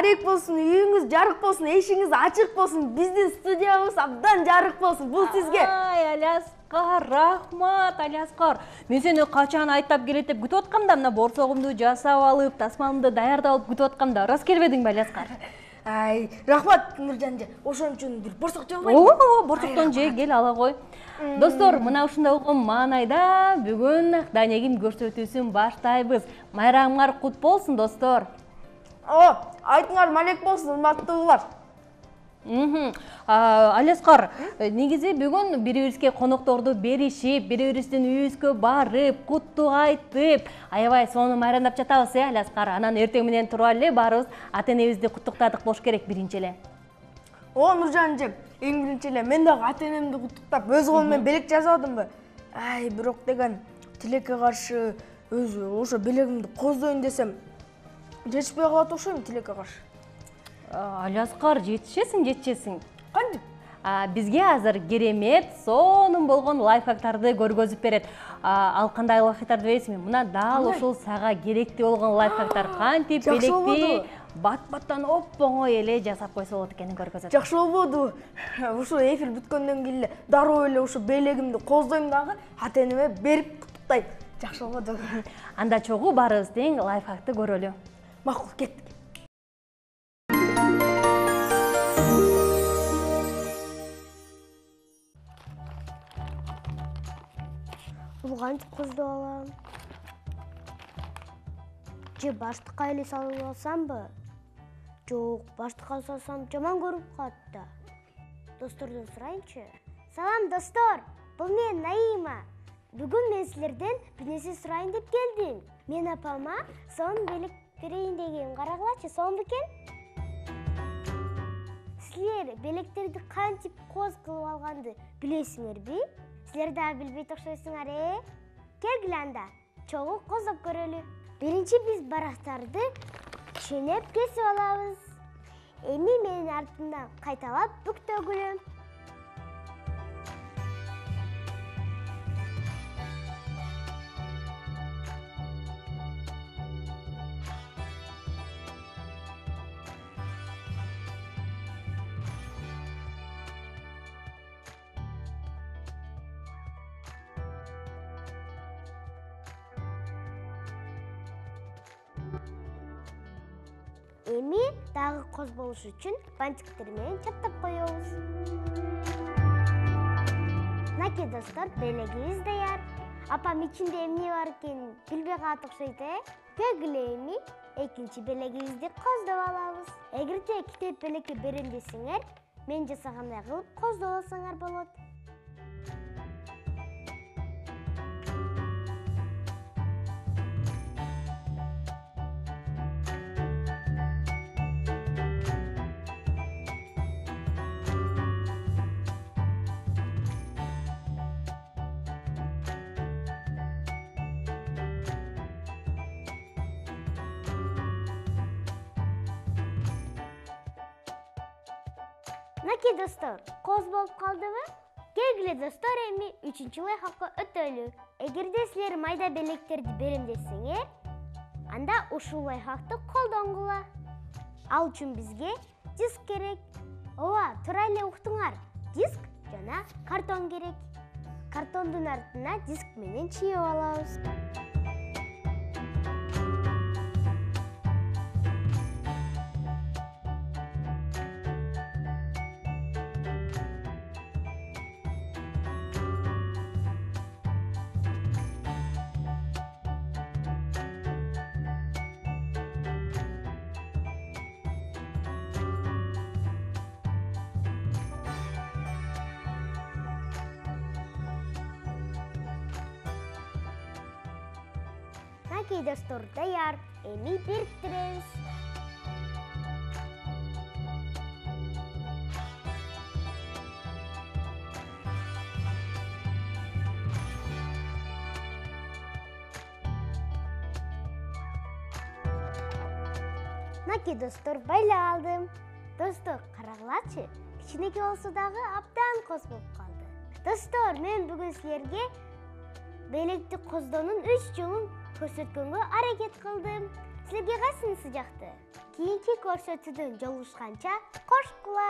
маек болсун үйүңүз жарык болсун эшигиңиз ачык болсун биздин студиябыз абдан жарык болсун. Бул сизге. Ай алияскар рахмат алияскар мен сени качан айттап келет деп күтүп аткам да мына борсогумду жасап алып тасмамды даярдап алып күтүп аткам да ырас келбедиңби алияскар ай рахмат нуржанжы ошон үчүн бир борсок жеп албайбы ооба борсоктон же кел ала кой. Достор мына ушундай болгон маанайда бүгүн данегим көрсөтүүсүн баштайбыз. Майрамыңар кут болсун достор ооба айтыңар маек болсун урматтуулар Мхм. А, алияскар негизи бүгүн бири бирибизге конокторду беришип бири бирибиздин үйүбүзгө барып куттук айтып аябай сонун майрамдап жатабыз э алияскар анан эртең менен туруп эле баарыбыз ата энебизди куттуктадык болуш керек биринчи эле. Ооба нуржанжы эң биринчи эле мен дагы ата энемди куттуктап өз колум менен белек жасабадымбы ай бирок деген тилекке каршы өзү ошо белегимди коздойм десем жетишпей калат окшойм тилекке каршы А, алияскар жетишесиң жетишесиң кантип А, бизге азыр керемет сонун болгон лайфхактарды көргөзүп берет А, ал кандай лайфхактарды билесизби мына дал ушул сага керектүү болгон лайфхактар кантип болбодубу? бат баттан оп оңой эле жасап койсо болот экенин көргөзөт жакшы болбодубу ушул эфир бүткөндөн кийин эле дароо эле ушу белегимди коздойм дагы ата энеме берип куттуктайм жакшы анда чогуу баарыбыз тең лайфхакты көрөлү. Макул кеттик бул кантип коздоп алам же баштыкка эле салып алсамбы жок баштыкка салсам жаман көрүнүп калат да достордон сурайынчы салам достор. Бул мен наима? Бүгүн мен силерден бир нерсе сурайын деп келдим мен апама сонун белек берейин дегем карагылачы сонун бекен силер белектерди кантип кооз кылып алганды билесиңерби силер дагы билбейт окшойсуңар э келгиле анда чогуу коздоп көрөлү биринчи биз барактарды ченеп кесип алабыз эми менин артымдан кайталап бүктөгүлө эми дагы коз болуш үчүн бантиктер менен чаптап коебуз мынакей достор белегибиз даяр. Апам ичинде эмне бар экенин билбей калат окшойт э? Келгиле эми экинчи белегибизди коздоп алабыз. Эгерде китеп белекке берем десеңер мен жасагандай кылып коздоп алсаңар болот мынакей достор коз болуп калдыбы келгиле достор эми үчүнчү лайфхакка өтөлү эгерде силер майда белектерди берем десеңер анда ушул лайфхакты колдонгула ал үчүн бизге диск керек ооба туура эле уктуңар диск жана картон керек картондун артына диск менен чийип алабыз эми бириктиребиз мынакей достор байлап алдым достор карагылачы кичинекей болсо дагы абдан коз болуп калды достор мен бүгүн силерге белекти коздоонун үч жолун көрсөткөнгө аракет кылдым силерге кайсынысы жакты кийинки көрсөтүүдөн жолугушканча кош кула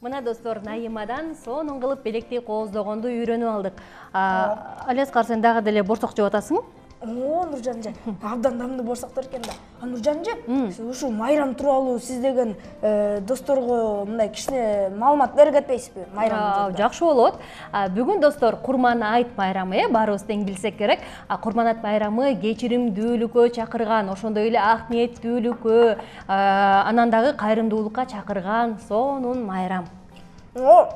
мына достор наимадан сонун кылып белекти кооздогонду үйрөнүп алдык. Алескар сен дагы деле борсок жеп атасың о нуржан эже абдан дамдуу борсоктор экен да. А нуржан эже ушул майрам тууралуу сиз деген э, досторго мындай кичине маалымат бере кетпейсизби майрам жакшы болот. Бүгүн достор курман айт майрамы э баарыбыз тең билсек керек. Курман айт майрамы кечиримдүүлүккө чакырган ошондой эле ак ниеттүүлүккө а, анан дагы кайрымдуулукка чакырган сонун майрам. О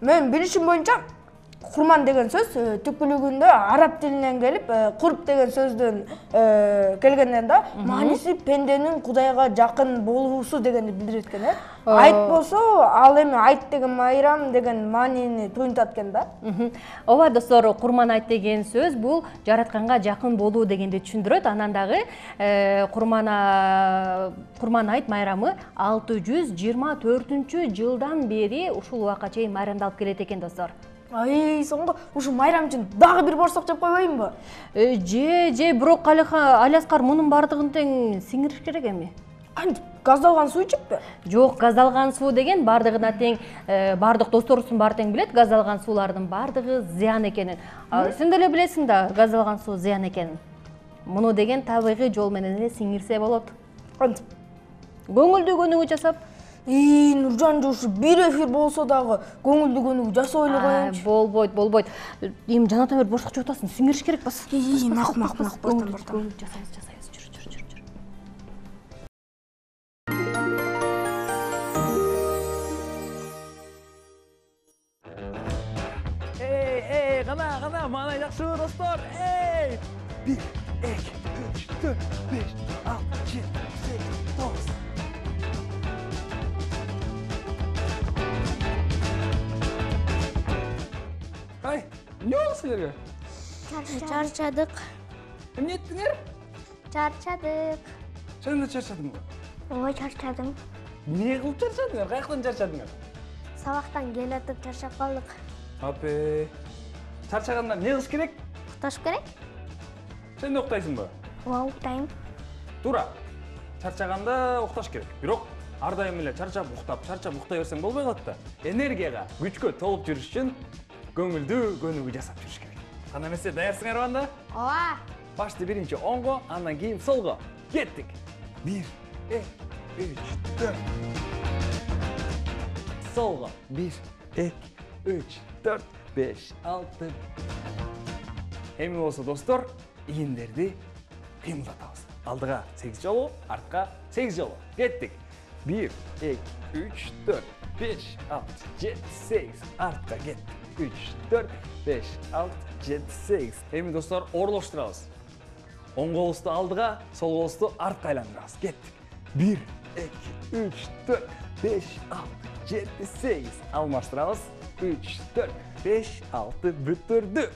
менин билишим боюнча курман деген сөз э, түпкүлүгүндө араб тилинен келип э, курб деген сөздөн э, келгенден да мааниси пенденин кудайга жакын болуусу дегенди билдирет экен э айт болсо ал эми айт деген майрам деген маанини туюнтат экен да ооба достор курман айт деген сөз бул жаратканга жакын болуу дегенди түшүндүрөт. Анан дагы курман курман айт майрамы алты жүз жыйырма төртүнчү жылдан бери ушул убакка чейин майрамдалып келет экен достор ай соңго ушул майрам үчүн дагы бир борсок жеп койбойюнбу Э, же же бирок алиха алияскар мунун баардыгын тең сиңириш керек эми. Антип газдалган суу ичиппи жок газдалган суу деген баардыгына тең э, баардык досторубуздун баары тең билет газдалган суулардын баардыгы зыян экенин. Сен деле билесиң да газдалган суу зыян экенин. Муну деген табигый жол менен эле сиңирсе болот. Антип көңүлдүү көнүгүү жасап и нуржан жо ушу бир эфир болсо дагы көңүлдүү көнүгүү жасабай эле коеюнчу болбойт болбойт. Эми жанатан бери боорсок жеп атасың сиңириш керек бас макул макул макул б б жасайбыз жасайбыз жүр жүр жүр жүр. Эй эй кана кана маанай жакшыбы достор эй! Бир эки үч төрт беш алты жети сегиз сіздерге? чарчадык Эмне еттіңер? чарчадык Сен де шаршадың ба? ой чарчадым Не қылып шаршадыңар? Қаяқтан шаршадыңар? сабактан келатып чарчап калдык Апе, шаршағанда не қылыш керек? укташ керек Сен де ұйықтайсың ба? ооба уктайм тура чарчаганда укташ керек бирок ар дайым эле чарчап уктап чарчап уктай берсең болбой калат да энергияга күчкө толуп жүрүш үчүн көңүлдүү көнүгүү жасап жүрүш керек кандай эмесе даярсыңарбы анда ооба башты биринчи оңго андан кийин солго. Кеттик. Бир эки үч төрт. Солго. Бир эки үч төрт беш алты. Эми болсо достор ийиндерди кыймылдатабыз. Алдыга сегиз жолу артка сегиз жолу. Кеттик. Бир эки үч төрт беш алты жети сегиз. Артка кеттик. үч төрт беш алты жети сегиз эми достор оорлоштурабыз оң колубузду алдыга сол колубузду артка айландырабыз кеттик бир эки үч төрт беш алты жети сегиз алмаштырабыз үч төрт беш алты бүтүрдү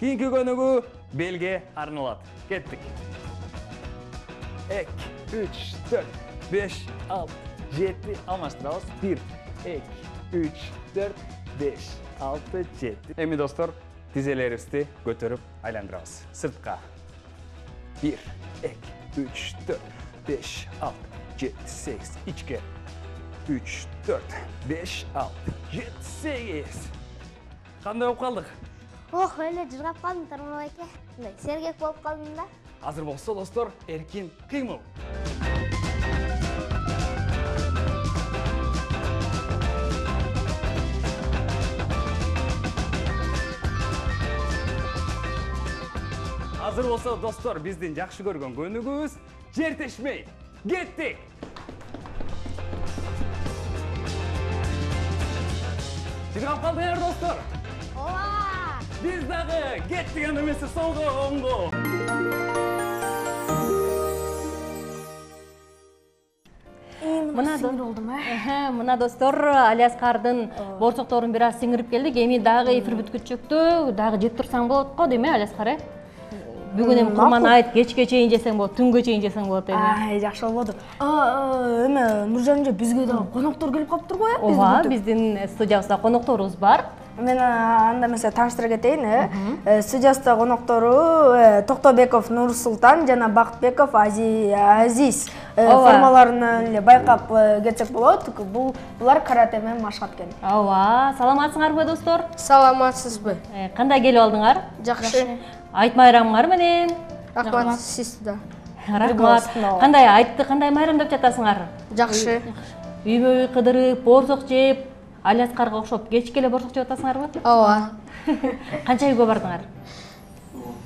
кийинки көнүгүү белге арналат кеттик эки үч төрт беш алты жети алмаштырабыз бир эки үч төрт беш алты жети эми достор тизелерибизди көтөрүп айландырабыз сыртка бир эки үч төрт беш алты жети сегиз ичке үч төрт беш алты жети сегиз кандай болуп калдык ох эле жыргап калдым тарман байке мындай сергек болуп калдым да азыр болсо достор эркин кыймыл азыр болсо достор биздин жакшы көргөн көнүгүүбүз жер тешмей кеттик жыргап калдыңар достор ооба биз дагы кеттик анда эмесе солго оңго мына болдум э Эхе, мына достор алияскардын борсокторун бир аз сиңирип келдик эми дагы эфир бүткүчөктө дагы жеп турсаң болот го дейм э э бүгүн эми курман айт кечке чейин жесең болот түнгө чейин жесең болот эми. Ай жакшы болбоду эме нуржан эже бизге дагы коноктор келип калыптыр го э ооба биздин студиябызда конокторубуз бар. Мен анда эмесе тааныштыра кетейин э. Э, студиясында коноктору э, токтобеков нурсултан жана бакытбеков Ази- азиз Э, Ооба. формаларынан эле байкап э, кетсек болот. Бул булар карате менен машык экен. Ооба саламатсыңарбы достор? Саламатсызбы. Э, кандай келип алдыңар? Жакшы айт майрамыңар менен. Рахмат сиз да рахмат. Кандай айтты кандай майрамдап жатасыңар? Жакшы үймө үй кыдырып боорсок жеп алияскарга окшоп кечке эле боорсок жеп атасыңарбы ооба канча үйгө бардыңар?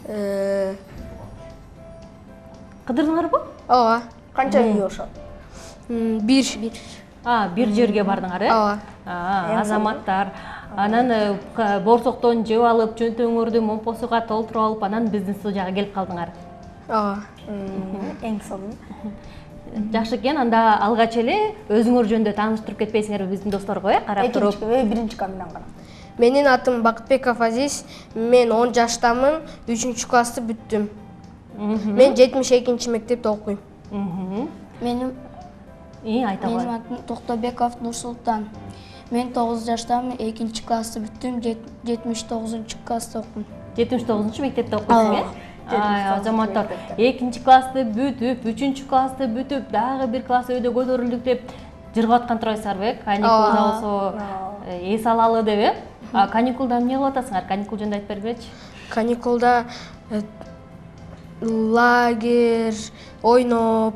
Э, кыдырдыңарбы ооба канча үй ошо бир бир а бир жерге бардыңар э? Ооба А, азаматтар. Анан э, боорсоктон жеп алып чөнтөгүңөрдү момпосуга толтуруп алып анан биздин студияга келип калдыңар. Ооба эң сонун жакшы экен анда алгач эле өзүңөр жөнүндө тааныштырып кетпейсиңерби биздин досторго э карап туруп. экинчи биринчи камерадан кара менин атым бакытбеков азиз. Мен он жаштамын үчүнчү классты бүттүм. Мен жетимиш экинчи мектепте окуйм. И айта кой. атым Тоқтабеков Нұрсұлтан. Мен 9 жаштамын, екінші класты бүттім, 79 класста жетимиш тогузунчу мектепте окуйсуң э азаматтар. экинчи классты бүтүп үчүнчү классты бүтүп дагы бир класс өйдө көтөрүлдүк деп жыргап аткан турасыздарбы э каникулда болсо эс алалы деп э А каникулда эмне кылып атасыңар каникул жөнүндө айтып бергилечи каникулда э, лагерь ойноп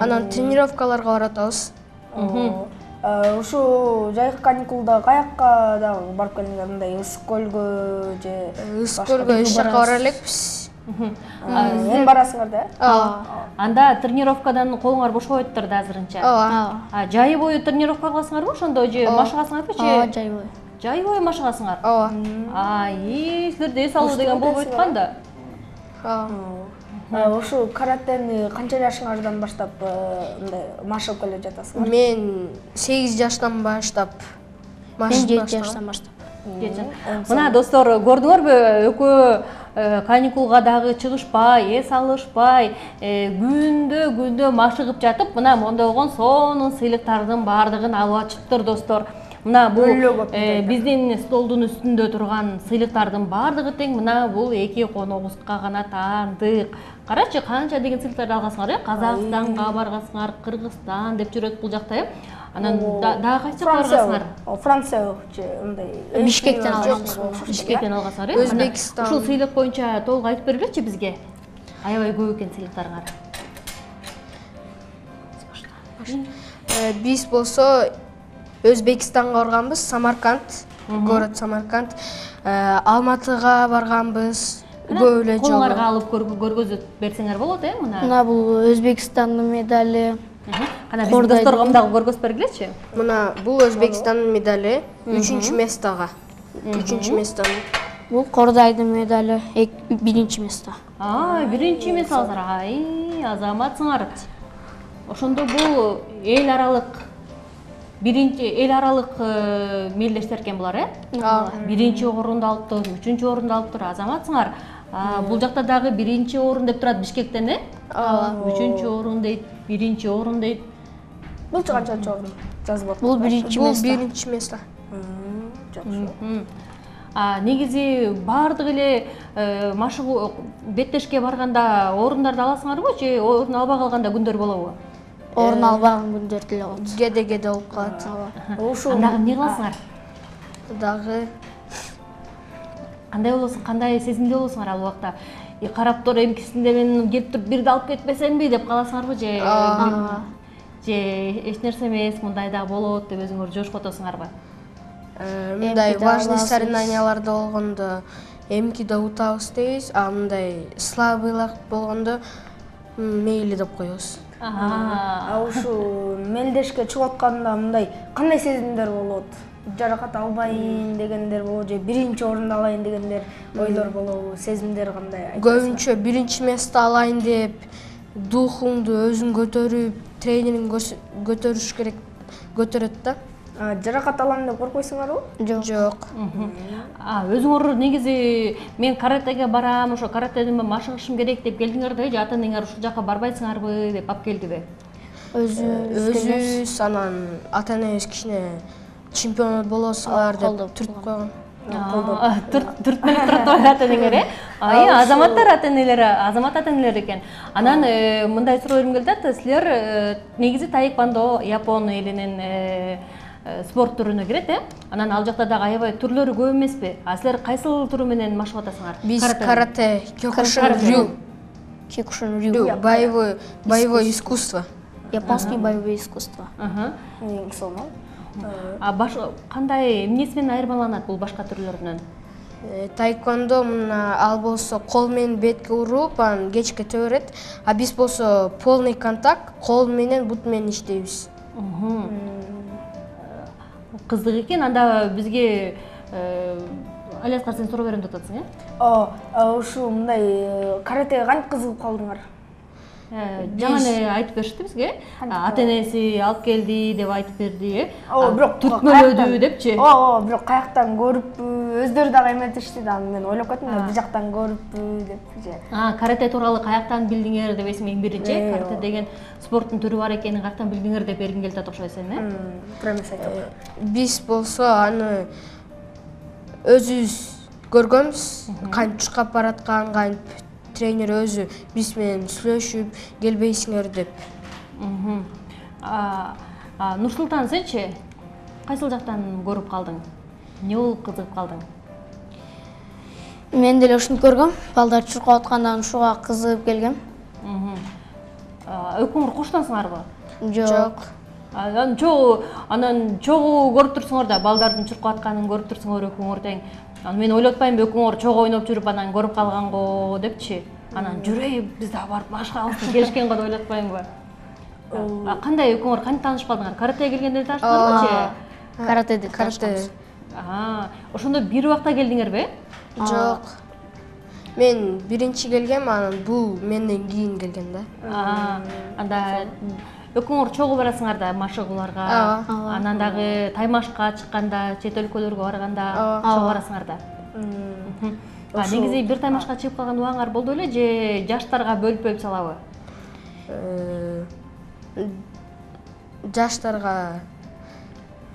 анан тренировкаларга баратабыз. Э, ушул жайкы каникулда каякка дагы барып келдиңер мындай ысык көлгө же ысык көлгө эч жака бара элекпиз эми барасыңар да э ооба анда тренировкадан колуңар бошобой атыптыр да азырынча. Ооба А, жай бою тренировка кыласыңарбы ошондо же машыгасыңарбы же жай бой. жай бою машыгасыңар ооба а и силерде эс алуу деген болбой турган да. Ооба Э, ушул каратени канча жашыңардан баштап э, мындай машыгып келе жатасыңар мен сегиз жаштан баштап. Мен машык 7 баштагам. жаштан баштап. Мына достор көрдүңөрбү? Экөө э, каникулга дагы чыгышпай эс алышпай э, күндө күндө машыгып жатып мына мондогон сонун сыйлыктардын баардыгын алып атышыптыр достор. Мына бул э, биздин столдун үстүндө турган сыйлыктардын баардыгы тең. Мына бул эки коногубузга гана таандык карачы канча деген сыйлыктарды алгансыңар э? Казакстанга баргансыңар кыргызстан деп жүрөт бул жакта э анан да- дагы кайсы жака баргансыңар? франция же мындай Бишкектен окшош, бишкектен алгансыңар э? Өзбекстан. ушул сыйлык боюнча толук айтып бергилечи бизге. Аябай көп экен сыйлыктарыңар Э, биз болсо өзбекстанга барганбыз самарканд город самарканд. Э, алматыга барганбыз көп эле жолу колуңарга алып көргө- көргөзүп берсеңер болот э мына? Мына бұл Өзбекстанның медалі. Мгм. кана биздин досторго мындагы көргөзүп бергилечи мына бул өзбекстандын медали үчүнчү местога үчүнчү местаны Бұл Қордайдың медалі, биринчи место. а биринчи эмес алсыңар ай азаматсыңар. Ошондо бул эл аралык биринчи эл аралык э, мелдештер экен булар э? Биринчи орунду алыптыр үчүнчү орунду алыптыр азаматсыңар. Бул жакта дагы биринчи орун деп турат бишкектен э? Үчүнчү орун дейт биринчи орун дейт. Булчу канча орун жазып атат. Бұл биринчи бул биринчи место жакшы. Негизи баардык эле э, машыгуу беттешке барганда орундарды аласыңарбы же орун албай калганда күндөр болобу? Орын албаған күндер деле болот. кеде кеде болуп калат. Ушул андагы эмне кыласыңар? дагы кандай болосуң кандай сезимде болосуңар ал убакта И карап туруп эмкисинде мен келип туруп бирди алып кетпесемби деп каласыңарбы же же эч нерсе эмес мындай да болот деп өзүңөр жошкотосуңарбы э, мындай важный соревнованияларда болгондо эмкиде утабыз дейбиз а мындай слабыйлак болгондо мейли деп коебуз. А ушул мелдешке чыгып атканда мындай кандай сезимдер болот? Жаракат албайын дегендер болобу же биринчи орунду алайын дегендер ойлор болобу сезимдер кандай көбүнчө биринчи место алайын деп духуңду өзүң көтөрүп тренериң көтөрүш керек көтөрөт да? А, жаракат алам деп коркпойсуңарбы жок. А, өзүңөр негизи мен каратеге барам ошо каратени мен машыгышым керек деп келдиңерби же ата энеңер ушул жака барбайсыңарбы деп алып келдиби Өзі өзүбүз анан ата энебиз кичине чемпион болосуңар деп колдоп түртүп койгон түрт менен турат ата энеңер э ай азаматтар ата энелери азамат ата энелер экен анан э, мындай суроо бергим келип атат силер э, негизи таэквондо япон элинин э, э, спорт түрүнө кирет э анан ал жакта дагы аябай түрлөрү көп эмеспи а силер кайсыл туру менен машык атасыңар биз карате рю. Кекушин рю. Боевой боевое искусство. японский боевое искусство эң сонун кандай эмнеси менен айырмаланат бул башка түрлөрүнөн Э, таэквондо мына ал болсо кол менен бетке уруп анан кечке төбөрөт. А биз болсо полный контакт кол менен бут менен иштейбиз. Кызык экен анда бизге э, алияскар сен суроо берем деп атасың э? Ооа ушу мындай э, каратеге кантип кызыгып калдыңар Э, жаңа эле айтып беришти бизге. Ата энеси алып келди деп айтып берди э. Ооба бирок түртмөлөдү депчи. Ооба ооба бирок каяктан көрүппү өздөрү дагы эметишти да мен ойлоп кеттим да бул жактан көрүппү деп же. А, карате тууралуу каяктан билдиңер деп эсиң эң биринчи Э, карате деген спорттун түрү бар экенин каяктан билдиңер деп бергиң келип атат окшойт сен э. Туура эмес айтып биз болсо аны өзүбүз көргөнбүз. Кантип чуркап баратканын кантип тренер өзү биз менен сүйлөшүп келбейсиңер деп. Нурсултан сенчи кайсыл жактан көрүп калдың? Эмне болуп кызыгып калдың? Мен деле ушуну көргөм балдар чуркап аткандан ушуга кызыгып келгем. Экөөңөр коштонсуңарбы жок. Анан чогуу анан чогуу көрүп турсуңар да балдардын чуркап атканын көрүп турсуңар экөөңөр тең анан мен ойлоп атпаймынбы экөөңөр чогуу ойноп жүрүп анан көрүп калганго депчи анан жүрөйүк биз дагы барып башкабызды келишкен го деп ойлоп атпаймынбы А, кандай экөөңөр кантип таанышып калдыңар каратеге келгенде эле таанышкандарбычы каратеде карате ошондо бир убакта келдиңерби жок. Мен биринчи келгем анан бул менден кийин келген да. А, анда экөөңөр чогуу барасыңар да машыгууларга? Ооба. анан дагы таймашка чыкканда чет өлкөлөргө барганда чогуу барасыңар да? Негизи бир таймашка чыгып калган убагыңар болду беле же жаштарга бөлүп бөлүп салабы? Э, жаштарга.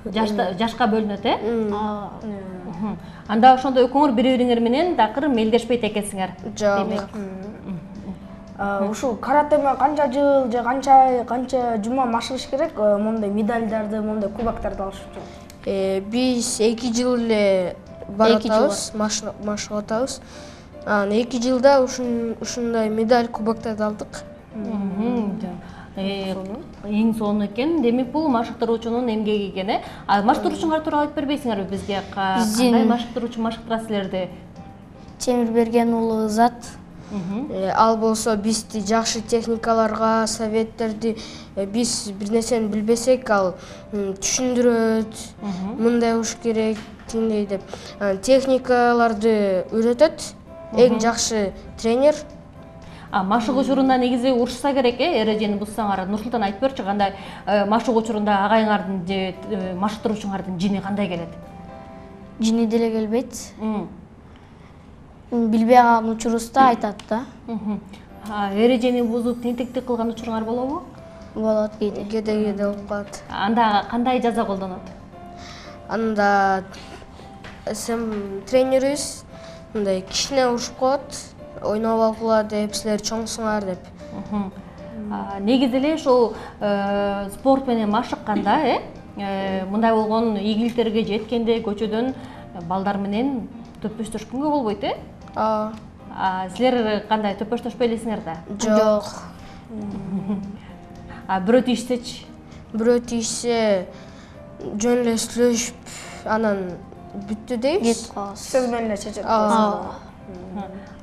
Жашта- жашка бөлүнөт э? Мхм. анда ошондо экөөңөр бири бириңер менен такыр мелдешпейт экенсиңер жок. А, ушул карате менен канча жыл же канча ай канча жума машыгыш керек э, моундай медальдарды моундай кубоктарды алыш үчүн? Э, биз эки жыл эле барып Эки жыл. Атабыз маш- машыгып атабыз анан эки жылда ушун ушундай медаль кубоктарды алдык. Эң сонун экен демек бул машыктыруучунун эмгеги экен э? Машыктыруучуңар тууралуу айтып бербейсиңерби бизге. Кандай машыктыруучу машыктырат силерди темирберген уулу зат. Э, ал болсо бизди жакшы техникаларга советтерди э, биз бир нерсени билбесек ал түшүндүрөт мындай болуш керек тигиндей деп. Анан техникаларды үйрөтөт эң жакшы тренер. А машык учурунда негизи урушса керек э эрежени бузсаңар нурсултан айтып берчи кандай э, машык учурунда агайыңардын же э, машыктыруучуңардын жини кандай келет? Жини деле келбейт. Билбей калган учурубузда айтат да. Эрежени бузуп тентектик кылган учуруңар болобу? Болот кээде кээде кээде болуп калат. Анда кандай жаза колдонот? Анда сен тренерибиз мындай кичине урушуп коет ойноп алгыла деп силер чоңсуңар деп. Негизи эле ушул э, спорт менен машыкканда э? Э, мындай болгон ийгиликтерге жеткенде көчөдөн балдар менен төпөштөшкөнгө болбойт э ооба А, силер кандай төпөштөшпөй элесиңер да жок. А бирөө тийишсечи? Бирөө тийишсе жөн эле сүйлөшүп анан бүттү дейбиз? Кетип калабыз сөз менен эле чечет. Ооба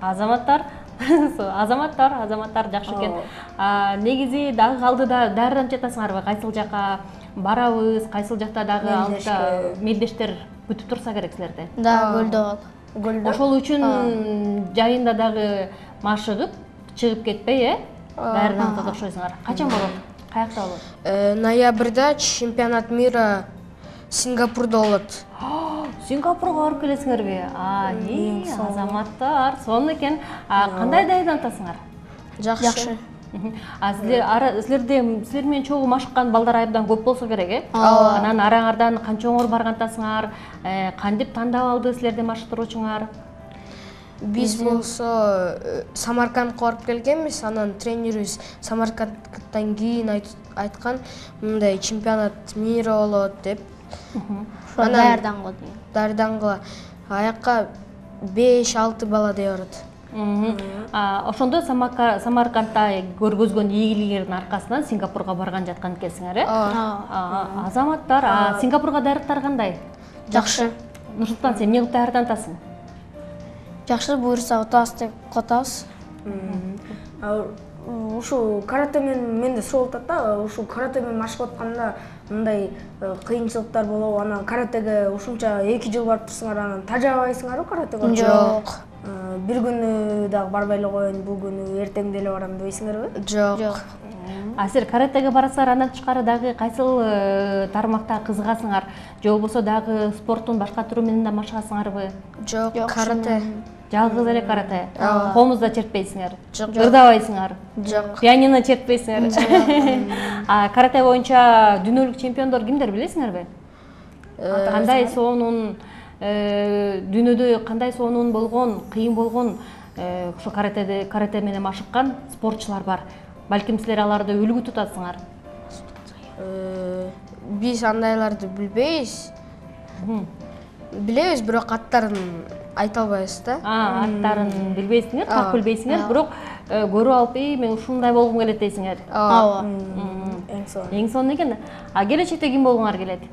азаматтар азаматтар азаматтар жакшы экен. А, негизи дагы алдыда даярданып жатасыңарбы кайсыл жака барабыз кайсыл жакта дагы алдыда мелдештер күтүп турса керек силерди да көлдө ошол үчүн жайында дагы машыгып чыгып кетпей э даярданып атат окшойсуңар качан болот каякта болот ноябрда чемпионат мира сингапурда болот сингапурга барып келесиңерби азаматтар сонун экен кандай даярданып атасыңар? Жакшы. А силер силерде силер менен чогуу машыккан балдар абдан көп болсо керек э? Анан араңардан канчоңор баргантасыңар э, кантип тандап алды силерди машыктыруучуңар биз болсо э, самаркандка барып келгенбиз анан тренерибиз самаркандтан кийин айт- айткан мындай чемпионат мира болот деп. Ошо Анан- даярдангыла даярдангыла аяка беш алты бала дей барат ошондо самаркандда көргөзгөн ийгилигиңердин аркасынан сингапурга барган жаткан экенсиңер э? А, азаматтар а сингапурга даярдыктар кандай? Жакшы. Нурсултан сен эмне кылып даярданасың жакшы буюрса утабыз деп кутабыз А, ушул карате менен менде суроо болуп атат да ушул карате менен машыгып атканда мындай э, кыйынчылыктар болобу анан каратеге ушунча эки жыл барып турсуңар анан тажабайсыңарбы каратеге жок бир күнү дагы барбай эле коеюн бул күнү эртең деле барам дебейсиңерби жок. Жок. А силер каратеге барасыңар андан тышкары дагы кайсыл э, тармакта кызыгасыңар? Же болбосо дагы спорттун башка түрү менен да машыгасыңарбы жок Жок, карате жалгыз эле карате комузда чертпейсиңер. Жок. ырдабайсыңар жок. Пианино чертпейсиңер. А карате боюнча дүйнөлүк чемпиондор кимдер билесиңерби? Кандай соонун э, дүйнөдө кандай соонун болгон кыйын болгон э, ошо каратеде карате менен машыккан спортчулар бар. Балким силер аларды үлгү тутасыңар? Э, биз андайларды билбейбиз. Билебиз бирок аттарын айта албайбыз да. А, аттарын билбейсиңер так билбейсиңер. Бирок э, көрүп алып ии мен ушундай болгум келет дейсиңер ооба эң сонун. Эң сонун экен. А келечекте ким болгуңар келет?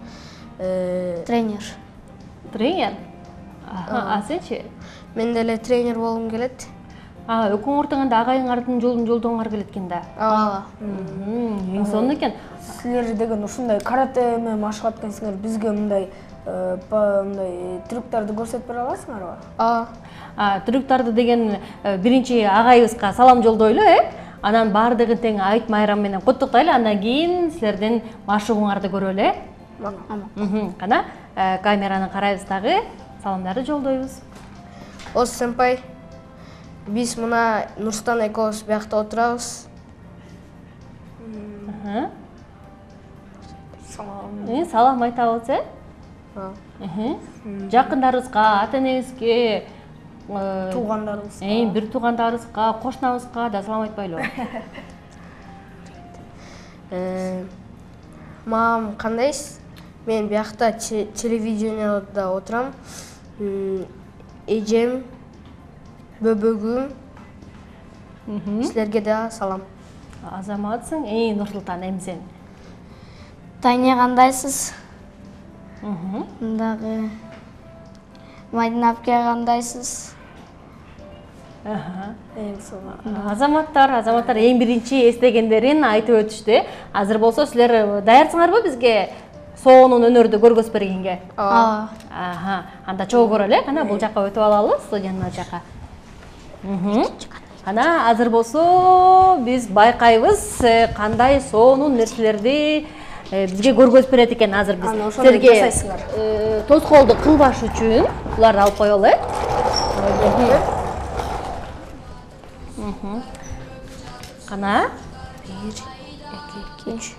Э, тренер. Тренер? А сенчи мен деле тренер болгум келет. А экөөңөр тең агайыңардын жолун жолдогуңар келет экен да? Ооба. Эң сонун экен. Силер деген ушундай карате менен машыгат экенсиңер бизге мындай э, мындай трюктарды көрсөтүп бере аласыңарбы ооба трюктарды деген э, биринчи агайыбызга салам жолдойлу э? Анан баардыгын тең айт майрам менен куттуктайлы андан кийин силердин машыгууңарды көрөлү э Кана э, камераны карайбыз дагы саламдарды жолдойбуз. Ос сенпай биз мына нурсултан экөөбүз биякта отурабыз. Аха. Э, салам айтабыз э? Жакындарыбызга ата энебизге э, туугандарыбыз эң бир туугандарыбызга кошунабызга да салам айтпайлыбы Э, мамам кандайсыз мен биякта те- телевидениеда отурам. Эжем бөбөгүм силерге да салам. Азаматсың. Эң нурсултан эмсен тайне кандайсыз? Дагы майдын апке кандайсыз? Аха. эң сонун азаматтар азаматтар эң биринчи эстегендерин айтып өтүштү. Э азыр болсо силер даярсыңарбы бизге соонун өнөрдү көргөзүп бергенге. Ооба аха анда чогуу көрөлү э кана бул жака өтүп алалы студиянын ал жака. Кана азыр болсо биз байкайбыз э, кандай соонун нерселерди э, бизге көргөзүп берет экен азыр биз. Силерге жасайсыңар. э, тоскоолду кылбаш үчүн буларды алып коелу э. Кана бир эки үч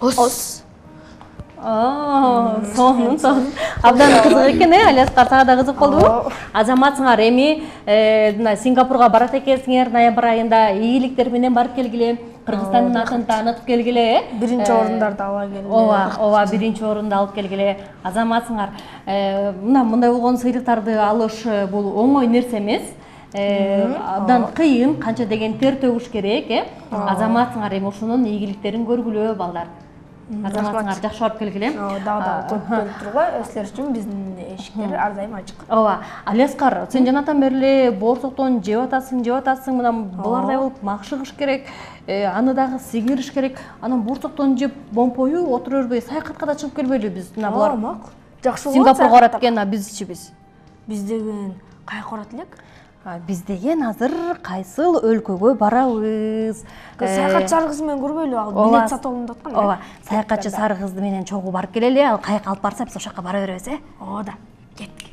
ос. Сонун сонун абдан кызык экен э алияскар сага да кызык болдубу азаматсыңар эми э, мына сингапурга барат экенсиңер ноябрь айында ийгиликтер менен барып келгиле кыргызстандын атын таанытып келгиле э. Биринчи Э, орундарды ала келди ооба ооба биринчи орунду алып келгиле. Азаматсыңар Э, мына мындай болгон сыйлыктарды алыш бул оңой нерсе эмес. Абдан кыйын канча деген тер төгүш керек э. Азаматсыңар эми ушунун ийгиликтерин көргүлө балдар азаматсыңар жакшы барып келгиле. Ооба, дагы дагы көп келип тургула. Силер үчүн биздин эшиктер ар дайым ачык. Ооба алияскар сен жанатан бери эле боорсоктон жеп атасың жеп атасың. Мына булардай болуп макшыгыш керек. Э, аны дагы сиңириш керек. Анан боорсоктон жеп момпоюп отура бербей саякатка да чыгып келбейлибиз биз. Мына булар макул жакшы болот сингапурга барат экен а биз биз деген каяка барат элек А, биз деген азыр кайсыл өлкөгө барабыз. Э, саякатчы сары менен көрбөйлү ал билет сатып алам деп аткан ооба саякатчы сары кызды менен чогуу барып келели ал каяка алып барса биз ошол жака бара беребиз э? Ооба да кеттик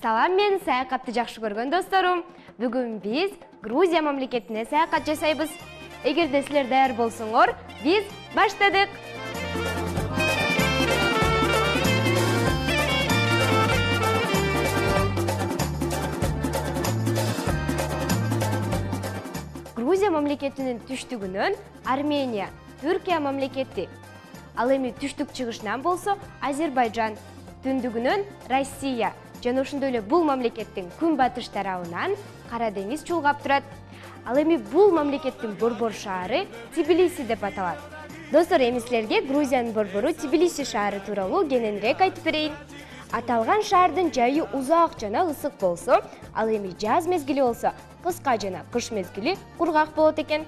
салам менин саякатты жакшы көргөн досторум бүгүн биз грузия мамлекетине саякат жасайбыз эгерде силер даяр болсоңор биз баштадык грузия мамлекетинин түштүгүнөн армения түркия мамлекети. Ал эми түштүк чыгышынан болсо азербайжан. Түндүгүнөн россия. Жана ошондой эле бул мамлекеттин күнбатыш тарабынан кара деңиз чулгап турат. Ал эми бул мамлекеттин борбор шаары тбилиси деп аталат. Достор эми силерге грузиянын борбору тбилиси шаары тууралуу кененирээк айтып берейин аталган шаардын жайы узак жана ысык болсо ал эми жаз мезгили болсо кыска жана кыш мезгили кургак болот экен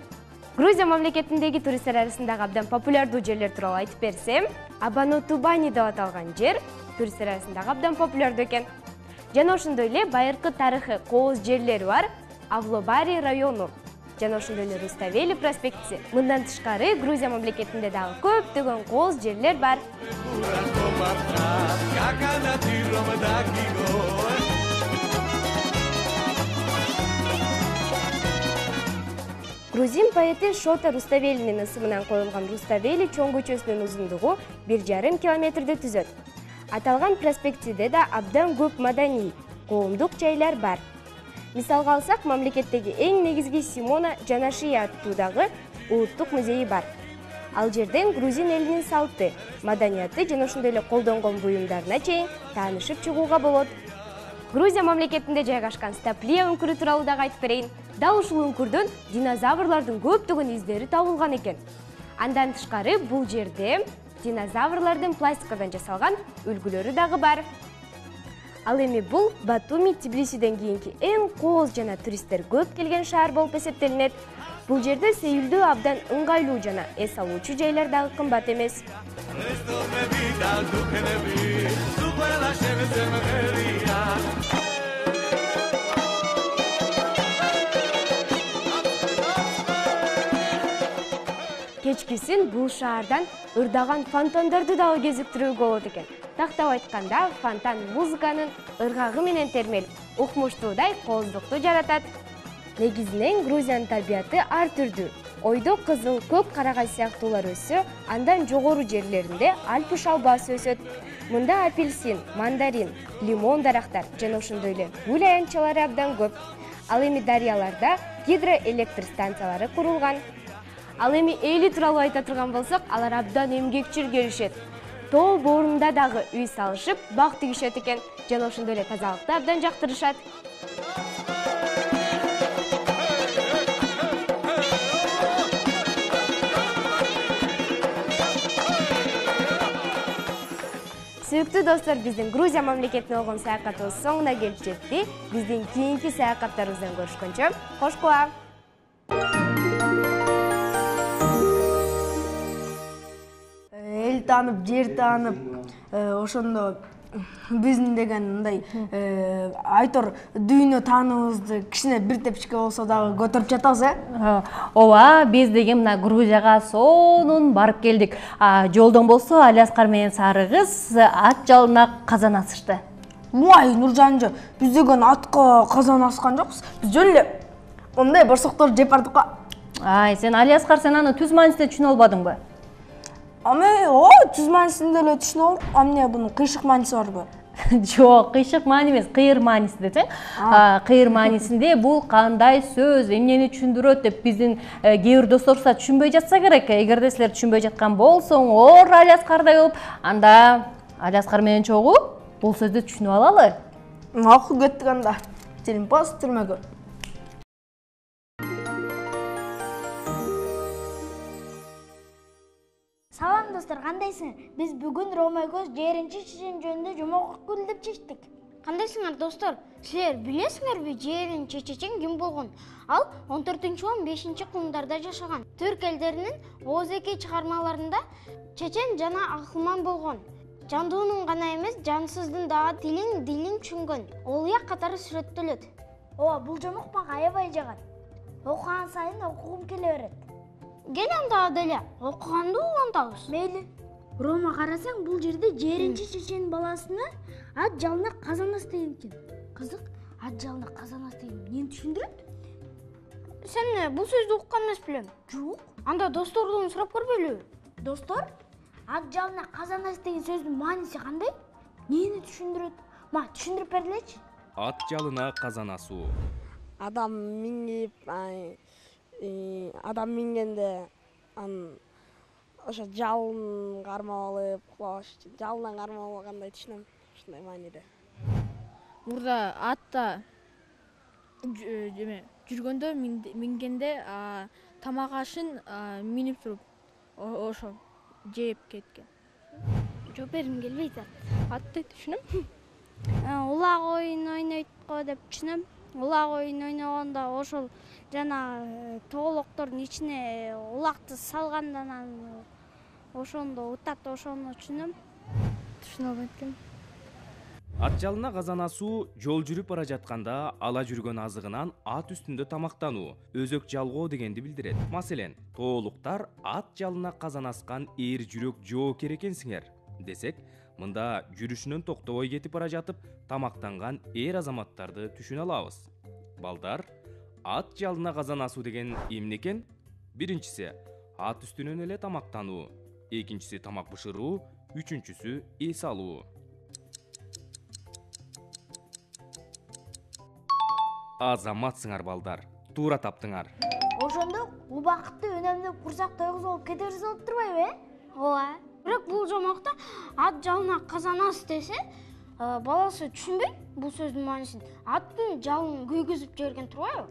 грузия мамлекетиндеги туристтер арасындагы абдан популярдуу жерлер тууралуу айтып берсем абано тубани деп аталган жер туристтер арасындагы абдан популярдуу экен жана ошондой эле байыркы тарыхы кооз жерлери бар авлобари району. Жана ошондой эле руставели проспектиси мындан тышкары грузия мамлекетинде дагы көптөгөн кооз жерлер бар. Грузин поэти шота руставелинин ысымынан коюлган руставели чоң көчөсүнүн узундугу бир жарым километрди түзөт. Аталган проспектиде да абдан көп маданий коомдук жайлар бар. Мисалга алсак мамлекеттеги эң негизги симона жанашия аттуудагы улуттук музейи бар. Ал жерден грузин элинин салты маданияты жана ошондой эле колдонгон буюмдарына чейин таанышып чыгууга болот. Грузия мамлекетинде жайгашкан стаплия үңкүрү тууралуу дагы айтып берейин. Дал ушул үңкүрдөн динозаврлардын көптөгөн издери табылган экен. Андан тышкары бул жерде динозаврлардын пластикадан жасалган үлгүлөрү дагы бар ал эми бул батуми тбилисиден кийинки эң кооз жана туристтер көп келген шаар болуп эсептелинет. Бул жерде сейилдөө абдан ыңгайлуу жана эс алуучу жайлар дагы кымбат эмес. Кечкисин бул шаардан ырдаган фонтондорду дагы кезиктирүүгө болот экен. Тактап айтканда фонтан музыканын ыргагы менен термелип укмуштуудай кооздукту жаратат. Негизинен грузиянын табияты ар түрдүү. Ойдо кызыл көк карагай сыяктуулар өссө андан жогору жерлеринде альпы шалбасы өсөт. Мында апельсин мандарин лимон дарактар жана ошондой эле гүл абдан көп. Ал эми дарыяларда гидроэлектр станциялары курулган. Ал эми эли тууралуу айта турган болсок алар абдан эмгекчил келишет. Тоо боорунда дагы үй салышып бак тигишет экен. Жана ошондой эле тазалыкты абдан жактырышат. Сүйүктүү достор биздин грузия мамлекетине болгон саякатыбыз соңуна келип жетти. Биздин кийинки саякаттарыбыздан көрүшкөнчө кош куба эл таанып жер таанып э, ошондо биздин деген мындай э, айтор дүйнө тааныбыбызды кичине бир тепчикке болсо дагы көтөрүп жатабыз э? Э, ооба биз деген мына грузияга сонун барып келдик. А, жолдон болсо алиаскар менен сары кыз ат жалына казан асышты. Муай нуржанжы биз деген атка казан аскан жокпуз. Биз жөн эле мындай борсокторду жеп бардык го ай сен алиаскар сен аны түз маанисинде түшүнө албадыңбы? Ооба түз маанисинде эле түшүнүп алдык а эмне бунун кыйшык мааниси барбы? Жок кыйшык маани эмес кыйыр маанисинде тең А, кыйыр маанисинде бул кандай сөз? Эмнени түшүндүрөт деп биздин э, кээ бир досторубузга түшүнбөй жатса керек. Эгерде силер түшүнбөй жаткан болсоңор алиаскардай болуп анда алиаскар менен чогуу бул сөздү түшүнүп алалы. Макул кеттик анда. Телимпоз түрмөгө салам достор кандайсыңар биз бүгүн ромой көз жеринчи чечим жөнүндө жомок укуп келдип чечтик. Кандайсыңар достор? Силер билесиңерби жээрин чечечең ким болгон? Ал 14-15 кылымдарда жашаган түрк элдеринин ооз-эки чыгармаларында чечен жана акылман болгон. Жандуунун гана эмес жансыздын дагы тилин дилин түшүнгөн. Олуя катары сүрөттөлөт. Ооба бул жомок мага аябай жагат. Окуган сайын окугум келе берет кел анда деле окуганды улантабыз мейли рома карасаң бул жерде жээринчи чеченин баласына ат жалына казан ас деген экен кызык ат жалына казан ас деген эмнени түшүндүрөт сен бул сөздү уккан эмес белем жок анда достордон сурап көрбөйлүбү достор ат жалына казан ас деген сөздүн мааниси кандай эмнени түшүндүрөт мага түшүндүрүп бергилечи ат жалына казан асуу адам и, адам мингенде анан ошо жалын кармап алып кулабаш жалынан кармап алгандай түшүнөм ушундай мааниде мурда атта эме жүргөндө мин- мингенде а, тамак ашын минип туруп ошо жеп кеткен. Жооп бергим келбей атат атты түшүнөм? Улак оюн ойнойт го деп түшүнөм. Улак оюн ойногондо ошол жана тоголоктордун ичине улакты салганда анан ошондо утат ошону түшүнөм. Түшүнө албайт экенм ат жалына казан асуу жол жүрүп бара жатканда ала жүргөн азыгынан ат үстүндө тамактануу өзөк жалгоо дегенди билдирет. Маселен тоолуктар ат жалына казан аскан ээр жүрөк жоокер экенсиңер десек мында жүрүшүнөн токтобой кетип бара жатып тамактанган эр азаматтарды түшүнө алабыз. Балдар ат жалына казан асуу деген эмне экен? Биринчиси ат үстүнөн эле тамактануу экинчиси тамак бышыруу үчүнчүсү эс алуу азаматсыңар балдар. Туура таптыңар. Ошондо убакытты үнөмдөп курсак тойгуз болуп кете берсе турбайбы э? Ооба. Бирок бул жомокто ат жалына казан ас десе баласы түшүнбөйт бул сөздүн маанисин аттын жалын күйгүзүп жиберген турбайбы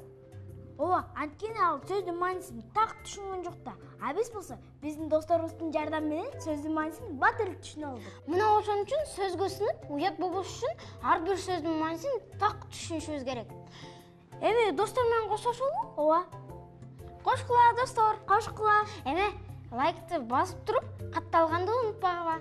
ооба анткени ал сөздүн маанисин так түшүнгөн жок да а биз болсо биздин досторубуздун жардамы менен сөздүн маанисин бат эле түшүнө алдык мына ошон үчүн сөзгө сынып уят болбош үчүн ар бир сөздүн маанисин так түшүнүшүбүз керек. Эми достор менен коштошолу ооба кошкула достор кошкула эме лайкты басып туруп катталганды унутпагыла.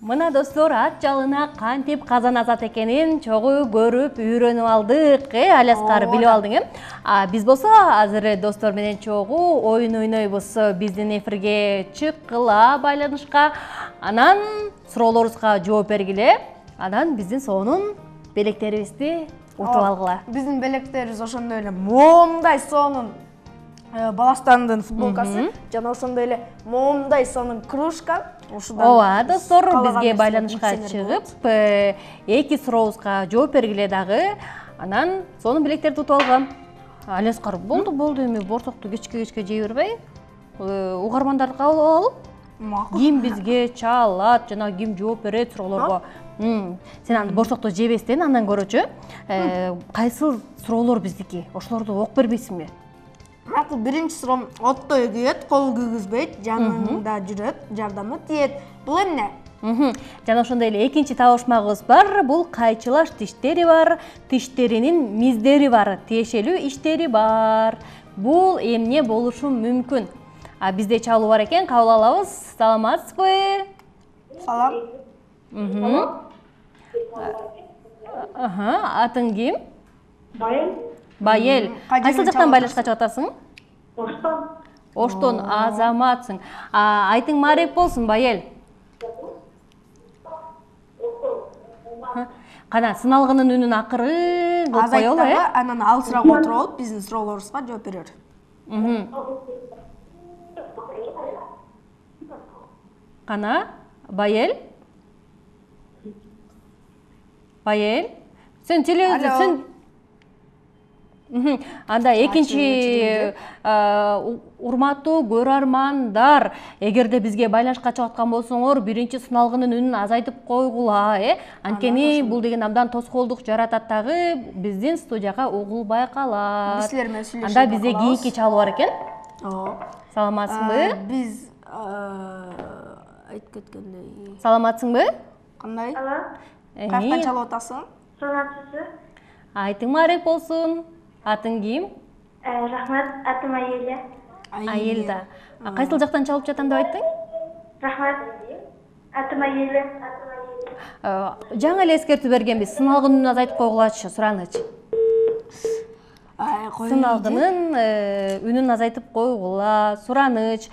Мына достор ат жалына кантип казан асат экенин чогуу көрүп үйрөнүп алдык э алияскар билип алдың э? А биз болсо азыр достор менен чогуу оюн ойнойбуз. Биздин эфирге чыккыла байланышка. Анан суроолорубузга жооп бергиле. Анан биздин сонун белектерибизди утуп алгыла биздин белектерибиз ошондой эле моомдой сонун э, баластандын футболкасы жана ошондой эле моомдой сонун кружка. Ушудан ооба достор бизге байланышка чыгып э, эки сурообузга жооп бергиле дагы анан сонун билектерди утуп алгыла алияскар болду болду эми борсокту кечке кечке жей бербей э, угармандарды кабыл алалы макул ким бизге чаалат жана ким жооп берет суроолорго сен анда борсокту жебестен андан көрөчү э, кайсыл суроолор биздики? Ошолорду окуп бербейсиңби макул биринчи суроом оттой күйөт кол күйгүзбөйт жаныңда жүрөт жардамы тиет. Бул эмне? Жана ошондой эле экинчи табышмагыбыз бар. Бул кайчылаш тиштери бар. Тиштеринин миздери бар. Тиешелүү иштери бар. Бул эмне болушу мүмкүн. А бизде чалуу бар экен. Кабыл алабыз. Саламатсызбы? Салам. Аха атың ким байел байел Кай кайсыл жактан байланышка чыгып атасың оштон оштон азаматсың А, айтың маанилүү болсун байел кана сыналгынын үнүн акырын кылып коелу э анан алысыраак отуруп алып биздин суроолорубузга жооп бере бер Мгм. кана байел байел сен телевизор сен анда экинчи урматтуу көрөрмандар эгерде бизге байланышка чыгып аткан болсоңор биринчи сыналгынын үнүн азайтып койгула э анткени бул деген абдан тоскоолдук жаратат дагы биздин студияга угулбай калат Биз силер менен сүйлөшүп анда бизде кийинки чалуу бар экен ооба саламатсыңбы биз айтып кеткендей саламатсыңбы кандай каяктан чалып атасың? Саламатсызбы айтың маариф болсун. Атың ким? Рахмат атым аеля айелда кайсыл жактан чалып жатам деп айттың? Рахмат атым аеля Э, жаңы эле эскертүү бергенбиз сыналгынын аз айтып койгулачы сураныч. Ай кой сыналгынын э, үнүн азайтып койгула сураныч.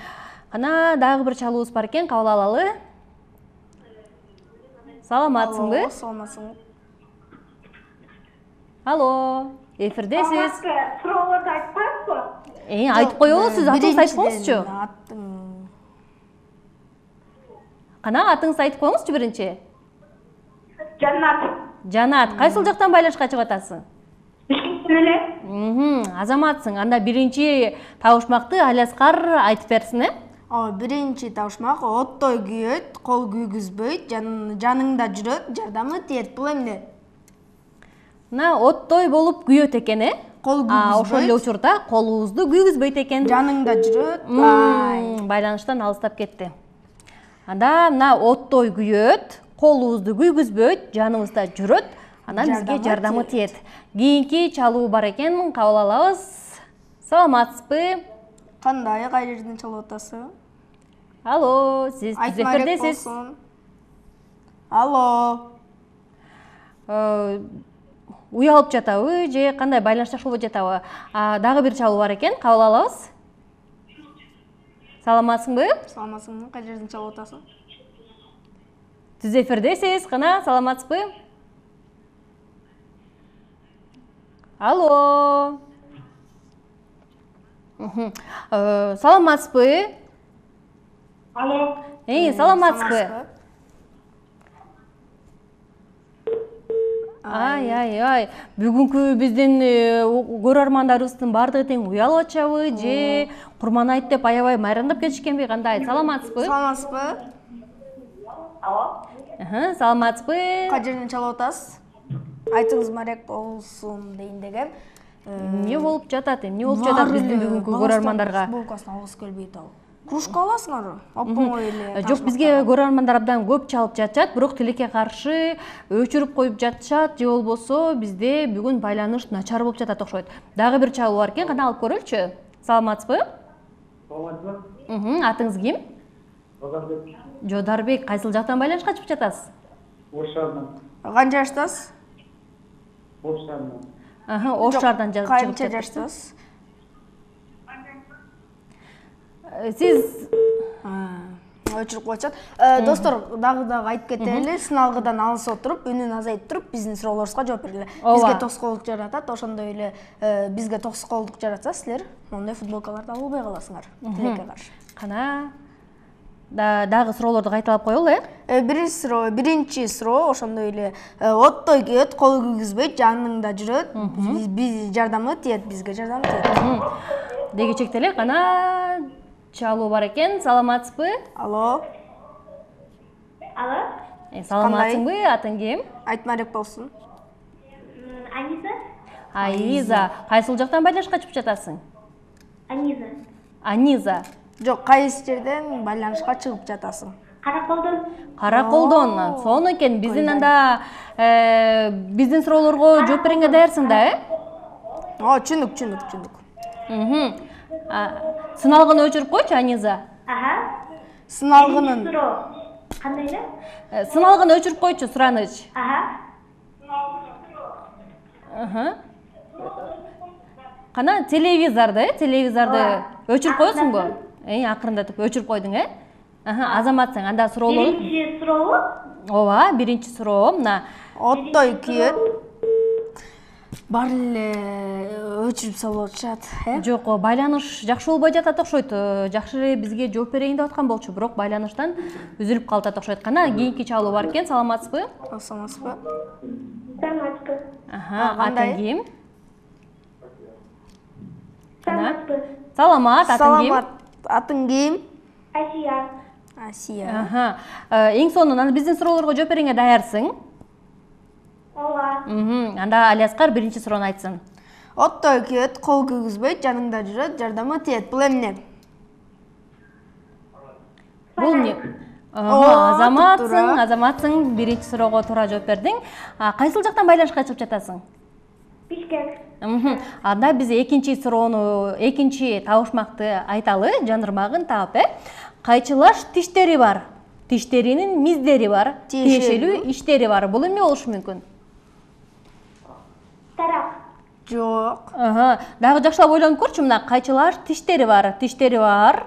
Кана дагы бир чалуубуз бар экен кабыл алалы саламатсыңбы саламатсың. Алло эфирдесиз суроолорду айтып коесузбу Э, айтып коелу сиз атыңызды айтып коюңузчу аттың. Кана атыңызды айтып коюңузчу биринчи жаннат. Жанат кайсыл жактан байланышка чыгып атасың? Бишкектен эле азаматсың. Анда биринчи табышмакты алияскар айтып берсин э ооба биринчи табышмак оттой күйөт кол күйгүзбөйт жан- жаныңда жүрөт жардамы тиет бул эмне? Мына оттой болуп күйөт экен э? Кол А, ошол эле күйгүзбөйт учурда колубузду күйгүзбөйт экен. Жаныңда жүрөт байланыштан алыстап кетти. Анда мына оттой күйөт колубузду күйгүзбөйт жаныбызда жүрөт анан бизге Жардамы тиет. кийинки чалуу бар экен кабыл алабыз. Саламатсызбы? Кандай кай жерден чалып атасың алло сиз эфирдесиз болсун алло уялып жатабы же кандай байланыш жакшы болбой жатабы А, дагы бир чалуу бар экен кабыл алабыз саламатсыңбы саламатсыңбы кай жерден чалып атасың түз эфирдесиз кана саламатсызбы алло саламатсызбы алло. Эй саламатсызбы? Ай ай ай. Бүгүнкү биздин э, көрөрмандарыбыздын баардыгы тең уялып атышабы же курман айт деп аябай майрамдап кетишкенби кандай? Саламатсызбы? Саламатсызбы? Аха, саламатсызбы? Кай жерден чалып атасыз айтыңыз маек болсун дейин дегем эмне болуп жатат эмне болуп жатат биздин бүгүнкү көрөрмандарга футболкасына алгысы келбейт ал кружка аласыңарбы оп оңой эле жок бизге көрөрмандар абдан көп чалып жатышат. Бирок тилекке каршы өчүрүп коюп жатышат. Же болбосо бизде бүгүн байланыш начар болуп жатат окшойт. Дагы бир чалуу бар экен. Кана алып көрөлүчү саламатсызбы? Саламатсызбы. Атыңыз ким? Базарбек жодарбек кайсыл жактан байланышка чыгып жатасыз? Ош шаарынан канча жаштасыз? Ош шаарынан ош шаардан чыгып канча жатасыз жаштасыз Э, сиз өчүрүп коюшат достор дагы дагы айтып кетели сыналгыдан алыс отуруп үнүн азайтып туруп биздин суроолорубузга жооп бергиле Ооба. бизге тоскоолдук жаратат ошондой эле э, бизге тоскоолдук жаратса силер моундай футболкаларды ала албай каласыңар тилекке каршы. Кана да- дагы суроолорду кайталап коелу э? Э, биринчи суроо биринчи суроо ошондой эле э, оттой күйөт кол күйгүзбөйт жаныңда жүрөт жардамы тиет бизге жардам тиет. Деги чекте эле кана чалуу бар экен саламатсызбы алло. Алло. Э, саламатсыңбы атың ким айтма элек болсун аниза. Аиза кайсыл жактан байланышка чыгып жатасың аниза. Аниза. Жок кайсы жерден байланышка чыгып жатасың? Караколдон. Караколдон. Сонун экен биздин анда э, биздин суроолорго жооп берүүгө даярсың да э? Ооба түшүндүк түшүндүк түшүндүк сыналгыны өчүрүп койчу аниза? Аха. Сыналгынын. Суроо? Кандай эле сыналгыны өчүрүп койчу сураныч. Кана телевизорду э? Телевизорду өчүрүп коесуңбу э акырындатып өчүрүп койдуң э? Аха азаматсың анда суроолору биринчи сурообу ооба биринчи суроо мына. Оттой күйөт баары эле өчүрүп салып атышат э? Жок байланыш жакшы болбой жатат окшойт Э, жакшы эле бизге жооп берейин деп аткан болчу бирок байланыштан үзүлүп калып окшойт кана кийинки чалуу бар экен саламатсызбы? Саламатсызбы. Саламатсызбы. Атың ким саламатсызбы. Саламат атың ким саламат атың ким асия. Асия Э, эң сонун анда биздин суроолорго жооп берүүгө даярсың ооба анда алияскар биринчи суроону айтсын. Оттой күйөт кол күйгүзбөйт жаныңда жүрөт жардамы тиет бул эмне? Бул эмне азаматсың азаматсың биринчи суроого туура жооп бердиң А, кайсыл жактан байланышка чыгып жатасың? Бишкек анда биз экинчи суроону экинчи табышмакты айталы жан ырмагын таап э кайчылаш тиштери бар. Тиштеринин миздери бар. Тиешелүү иштери бар. Бул эмне болушу мүмкүн тарак жок дагы жакшылап ойлонуп көрчү мына кайчылаш тиштери бар тиштери бар.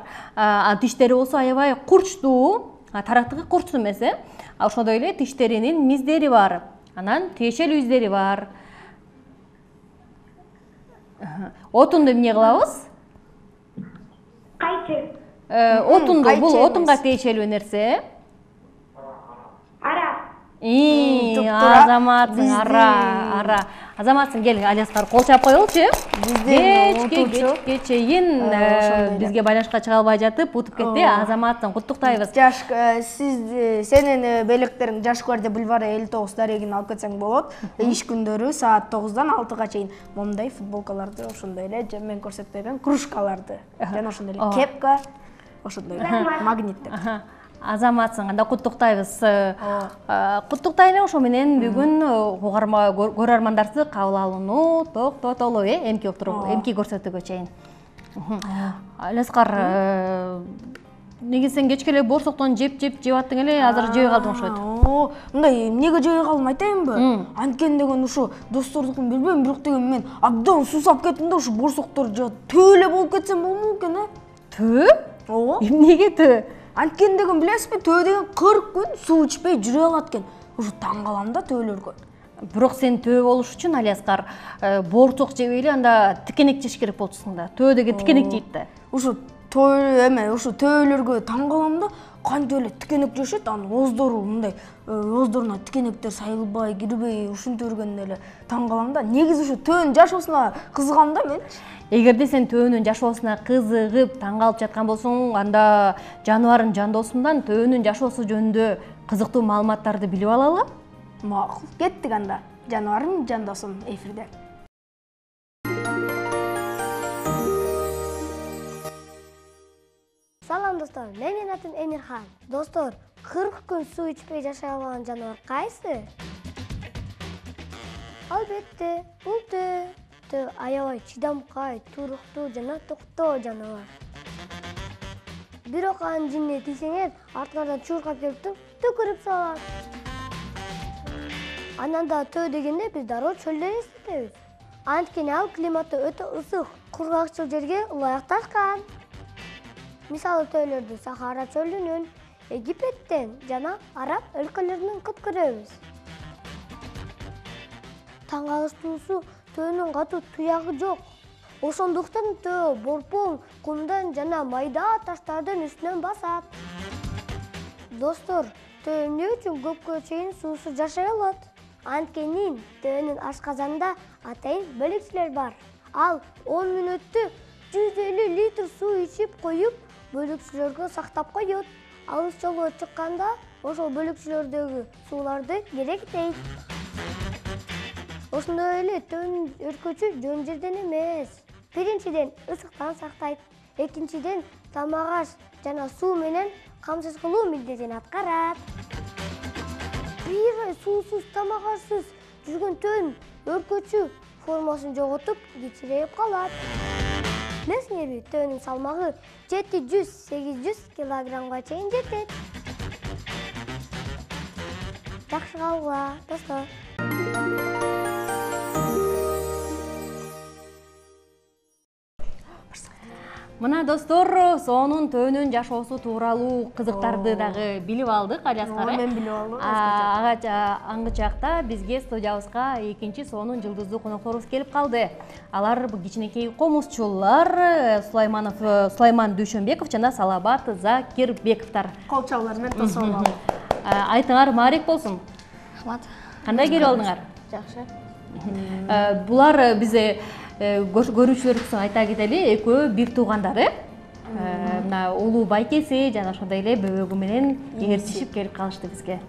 Тиштери болсо аябай курчтуу а тарактыкы курчтуу эмес э? Ошондой эле тиштеринин миздери бар. Анан тиешелүү издери бар. Отунду эмне кылабыз? Кайчы Э, отунду бул отунга тиешелүү нерсе э? Ара. Азаматсың ара ара. Азаматсың кел алияскар кол чаап коелучу э кечке отурчу. кечке чейин ошондой эле. бизге байланышка чыга албай жатып утуп кетти азаматсың куттуктайбыз жаш сиз э, сенин белектериң жаш гвардия бульвары элүү тогуз дарегин алып кетсең болот. Иш күндөрү саат тогуздан алтыга чейин момундай футболкаларды ошондой эле мен көрсөтүп берген кружкаларды жана ошондой эле кепка ошондой магниттер Азаматсың анда куттуктайбыз Э, э, куттуктайлы ошо менен. Бүгүн э, угарма көр- көрөрмандарыбызды кабыл алууну токтотолу э эмки отуруп эмки көрсөтүүгө чейин Мхм. алияскар э, негизи сен кечке эле боорсоктон жеп жеп жеп аттың эле? Азыр жебей калдың окшойт мындай эмнеге жебей калдым айтайынбы анткени деген ушу достордукун билбейм бирок деген мен абдан суусап кеттим да ушу боорсоктор жеп төө эле болуп кетсем болмок экен э? Төө? Ооба эмнеге төө? Анткени деген билесизби төө деген кырк күн суу ичпей жүрө алат экен ушу таң калам да төөлөргө бирок сен төө болуш үчүн алияскар э, боорчок жебей эле анда тикенек жеш керек болчусуң да. Төө деген тикенек жейт да ушу төө эме ушу төөлөргө таң калам да кантип эле тикенек жешет анан ооздору мындай э, ооздоруна тикенектер сайылбай кирбей ушинте жүргөнүнө эле таң калам да. Негизи ушу төөнүн жашоосуна кызыгам да менчи эгерде сен төөнүн жашоосуна кызыгып таң калып жаткан болсоң анда жаныбарым жандосумдан төөнүн жашоосу жөнүндө кызыктуу маалыматтарды билип алалы? Макул кеттик анда. Жаныбарым жандосум эфирде. Салам достор. Менин атым эмирхан. Достор кырк күн суу ичпей жашай алган жаныбар кайсы? Албетте бул төө төө аябай чыдамкай туруктуу жана токтоо жаныбар. Бирок анын жинине тийсеңер артыңардан чуркап келип туруп түкүрүп салат. Анан да төө дегенде биз дароо чөлдү элестетебиз анткени ал климаты өтө ысык кургакчыл жерге ылайыкташкан мисалы төөлөрдү сахара чөлүнөн египеттен жана араб өлкөлөрүнөн күтүп көрөбүз таң калыштуусу төөнүн катуу туягы жок. Ошондуктан төө борпоң кумдан жана майда таштардын үстүнөн басат. Достор төө эмне үчүн көпкө чейин суусуз жашай алат. Анткени төөнүн ашказанында атайын бөлүкчүлөр бар. Ал он мүнөттө жүз элүү литр суу ичип коюп бөлүкчүлөргө сактап коет алыс жолго чыкканда ошол бөлүкчүлөрдөгү сууларды керектейт. Ошондой эле төөнүн өркөчү жөн жерден эмес. Биринчиден ысыктан сактайт. Экинчиден тамак аш жана суу менен камсыз кылуу милдетин аткарат. Бир ай суусуз тамак ашсыз жүргөн төөн өркөчү формасын жоготуп кичирейип калат. Билесиңерби төөнүн салмагы жети жүз сегиз жүз килограммга чейин жетет мына достор сонун төөнүн жашоосу тууралуу кызыктарды дагы билип алдык алияскар э мен билип алдым, А, ага жа- аңгы чакта бизге студиябызга экинчи сонун жылдыздуу конокторубуз келип калды. Алар кичинекей комузчулар э, сулайманов э, сулайман дүйшөнбеков жана салабат закирбековдор кол чабуулар менен тосуп алып А, айтыңар маариф болсун. Рахмат. Кандай келип алдыңар? Жакшы Э, булар э, көр- көрүүчүлөрүбүздүн айта кетели экөө бир туугандар э Э, мына улуу байкеси жана ошондой эле бөбөгү менен ээрчишип келип калышты бизге.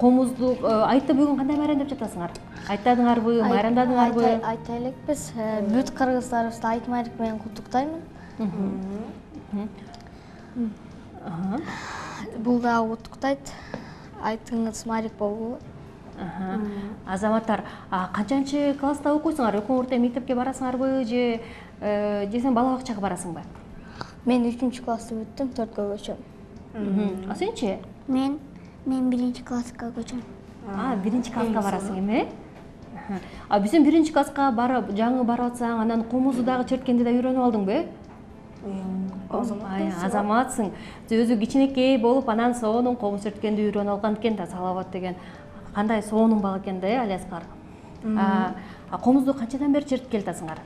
Комузду э, айтты бүгүн кандай майрамдап жатасыңар? Айтадыңарбы майрамдадыңарбы айта элекпиз бүт кыргыздарыбызды айт майрам менен куттуктаймын бул дагы куттуктайт айтыңыз марик болгула. Азаматтар а канчанчы класста окуйсуңар? Экөө орто мектепке барасыңарбы же э, же сен бала бакчага барасыңбы мен үчүнчү классты бүттүм төрткө көчөм. А сенчи мен мен биринчи класска көчөм. А биринчи класска барасың эми Аха. а бизден биринчи класска барып жаңы барып атсаң анан комузду дагы черткенди да үйрөнүп алдыңбы э Ай, азаматсың өзү кичинекей болуп анан соонун комуз черткенди үйрөнүп алган экен да салават деген кандай сонун бала экен да э алияскар А, а комузду канчадан бери чертип келатасыңар?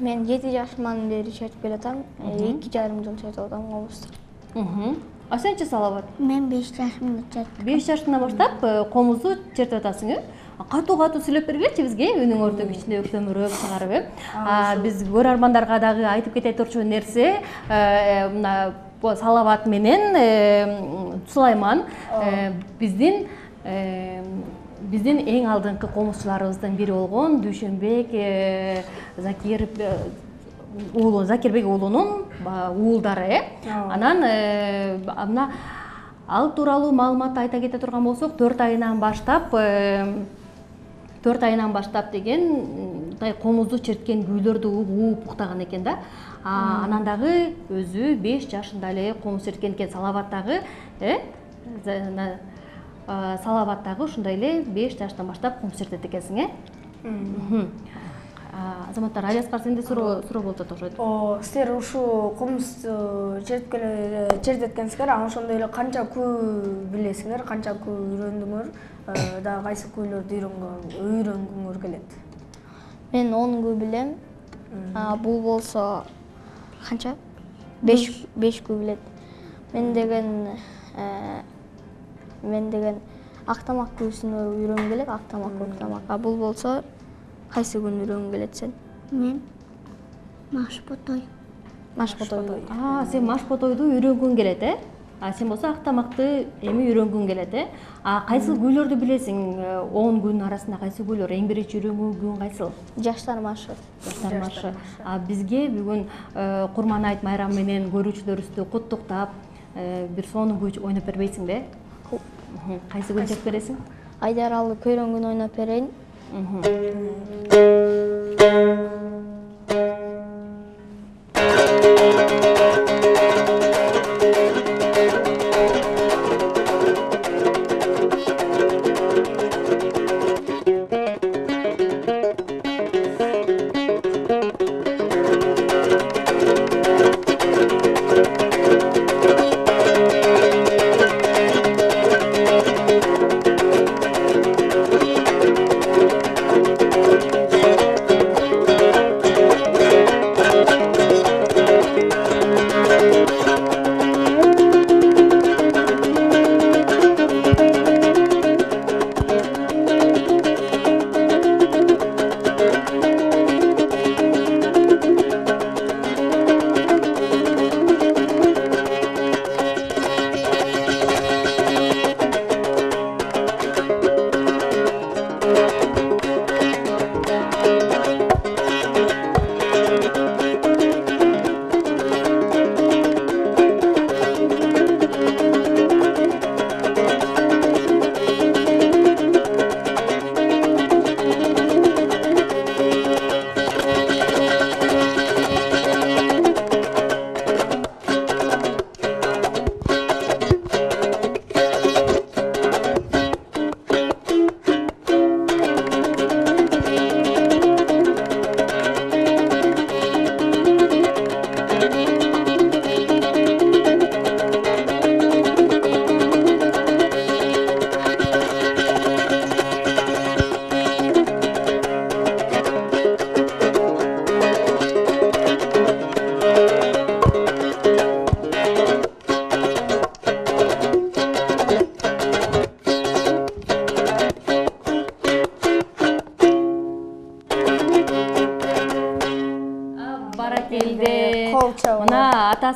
Мен жети жашыман бери чертип келатам. Эки жарым жыл чертип атам комузду а сенчи салават мен беш жашымда чертип беш жашыңдан баштап э, комузду чертип атасың э? Катуу катуу сүйлөп бергилечи бизге үнүң орто кичине өктөмүрөөк чыгарып э? Биз көрөрмандарга дагы айтып кете турчу нерсе э, мына бу салават менен э, сулайман э, биздин э, биздин эң алдыңкы комузчуларыбыздын бири болгон дүйшөнбек э, закир э, уулу закирбек уулунун уулдары. Э анан мына ал тууралуу маалыматты айта кете турган болсок төрт айынан баштап э, төрт айынан баштап деген мындай комузду черткен күүлөрдү угуп уктаган экен да. Анан дагы өзү беш жашында эле комуз черткен экен. Салават дагы э салават дагы ушундай эле беш жаштан баштап комуз чертет экенсиң э? Азаматтар алияскар сенде суроо суроо болуп атат окшойт о силер ушул комузду чертип келе чертет экенсиңер анан ошондой эле канча күү билесиңер канча күү үйрөндүңөр Э, дагы кайсы күүлөрдү үйрөнгүңөр келет? Мен он күү билем. Бул болсо канча? Беш беш. күү билет. Мен деген э, мен деген актамак күүсүн үйрөнгүм келет актамак көк тамак а бул болсо кайсы күүнү үйрөнгүң келет сен? Мен машботой машботой а сен машботойду үйрөнгүң келет э? А сен болсо актамакты эми үйрөнгүң келет э? А кайсыл күүлөрдү билесиң? Э, он күүнүн арасында кайсы күүлөр эң биринчи үйрөнгөн күүң кайсыл? Жаштар маршы жаштар маршы а бизге бүгүн э, курман айт майрамы менен көрүүчүлөрүбүздү куттуктап э, бир сонун күү ойноп бербейсиңби. Кайсы күүнү чечип бересиң айдаралы көйрөнгүн ойноп берейин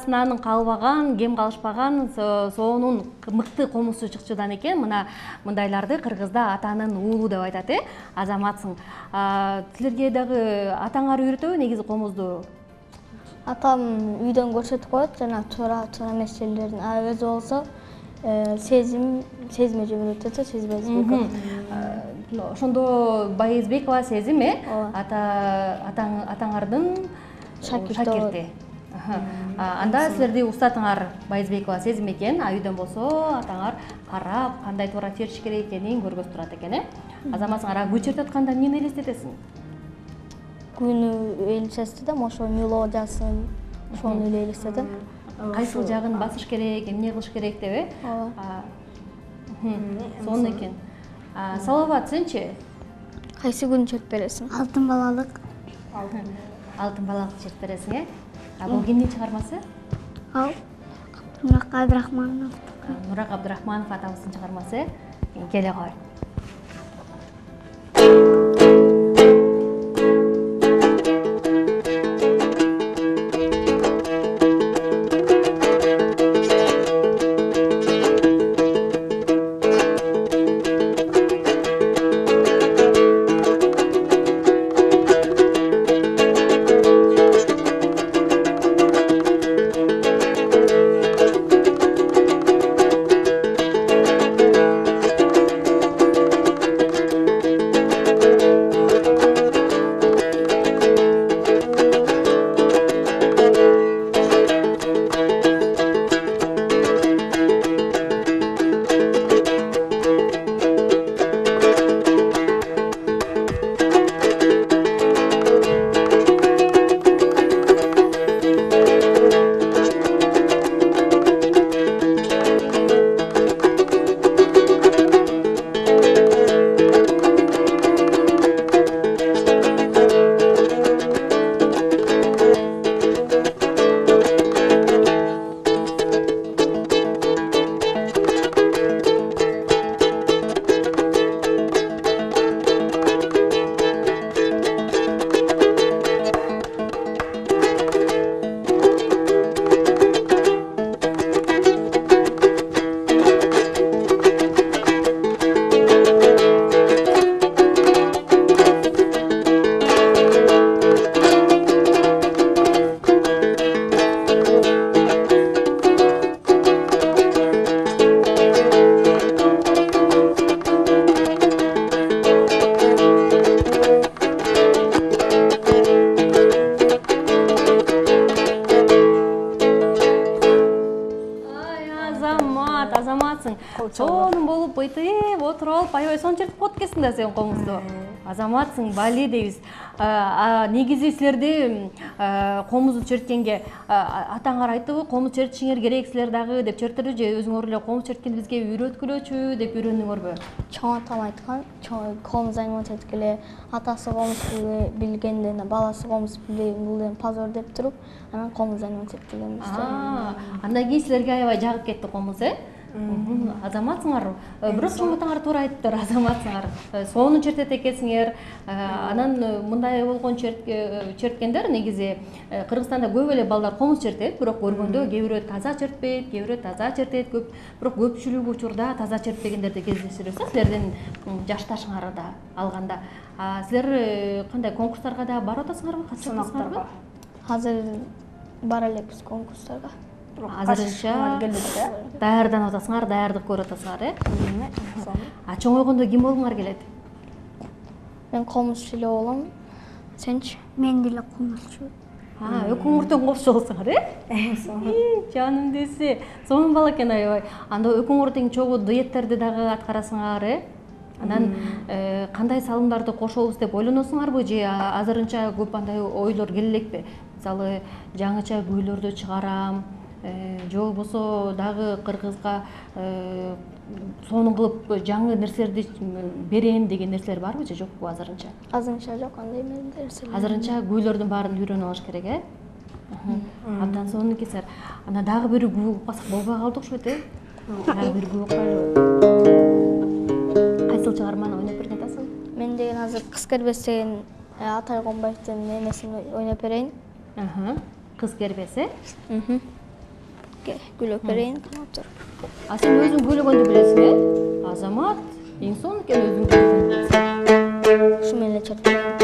мына атасынан калбаган кем калышпаган со- сонун мыкты комузчу чыкчудан экен. Мына мындайларды кыргызда атанын уулу деп айтат э азаматсың. Силерге дагы атаңар үйрөтөбү негизи комузду? Атам үйдөн көрсөтүп коет жанагы туура туура эмес жерлерин. А өзү болсо э, сезим сезиме өтөт сезим Э, ошондо байызбекова сезим э. Атаңардын Шакирти анда силерди устатыңар байызбекова сезим экен а үйдөн болсо атаңар карап кандай туура чертиш керек экенин көргөзүп турат экен э? Азаматсыңар а гүл чертип атканда эмнени элестетесиң? Күнү элестетем ошо милоо жазсын ошону эле элестетем. Кайсыл жагын басыш керек эмне кылыш керек деп э? Ооба сонун экен. А, салават сенчи кайсы күн чертип бересиң? Алтын балалык. Алтын балакты чертип бересиң э а бул кимдин чыгармасы? Ал мурак абдрахманов. Мурак абдрахманов атабыздын чыгармасы. Э келе кой экенсиң да сен комузду азаматсың бали дейбиз. А, а, негизи силерди а, комузду черткенге атаңар айттыбы комуз чертишиңер керек силер дагы деп черттерби же өзүңөр эле комуз черткенди бизге үйрөткүлөчү деп үйрөндүңөрбү чоң атам айткан комуз айнымача эткиле атасы комуз биле- билгенде ана баласы комуз билбейбин бул эми позор деп туруп анан комуз да А, андан кийин силерге аябай жагып кетти комуз э азаматсыңар. Бирок чоң атаңар туура айттыр азаматсыңар. Сонун чертет экенсиңер анан мындай болгон черт- черткендер негизи кыргызстанда көп эле балдар комуз чертет бирок көргөндө кээ бирөө таза чертпейт кээ бирөө таза чертет көп бирок көпчүлүк учурда таза чертпегендерди кездештиребиз да силердин м, жашташыңарда алганда силер кандай конкурстарга да барып атасыңарбы катышып атасыңарбы азыр бара элекпиз конкурстарга азырынча даярданып атасыңар даярдык көрүп атасыңар э? А чоңойгондо ким болгуңар келет? Мен комузчу эле болом. Сенчи? Мен деле комузчу А, экөөңөр тең кошчу болсуңар э? Ии, жаным десе. Сонун бала экен аябай. Анда экөөңөр тең чогуу дуэттерди дагы аткарасыңар э? Анан э, кандай салымдарды кошобуз деп ойлоносуңарбы? Же азырынча көп андай ойлор келе элекпи мисалы жаңыча күүлөрдү чыгарам э, же болбосо дагы кыргызга э, сонун кылып жаңы нерселерди берем деген нерселер барбы же жокпу азырынча? Азырынча жок андай нерселер азырынча күүлөрдүн баарын үйрөнүп алыш керек э? Абдан сонун экенсиңер ана дагы бир күбө укпасак болбой калды окшойт э? Дагы бир күбө укпайлыбы кайсыл чыгарманы ойноп берген атасың мен деген азыр кыз кербес деген э, атай комбаевдин эмесин ойноп берейин. Кыз кербес э Күлөп берейин камап тур а сен өзүң күйлөгөндү билесиң э азамат эң сонун экен өзүң ушу менен эле чертейин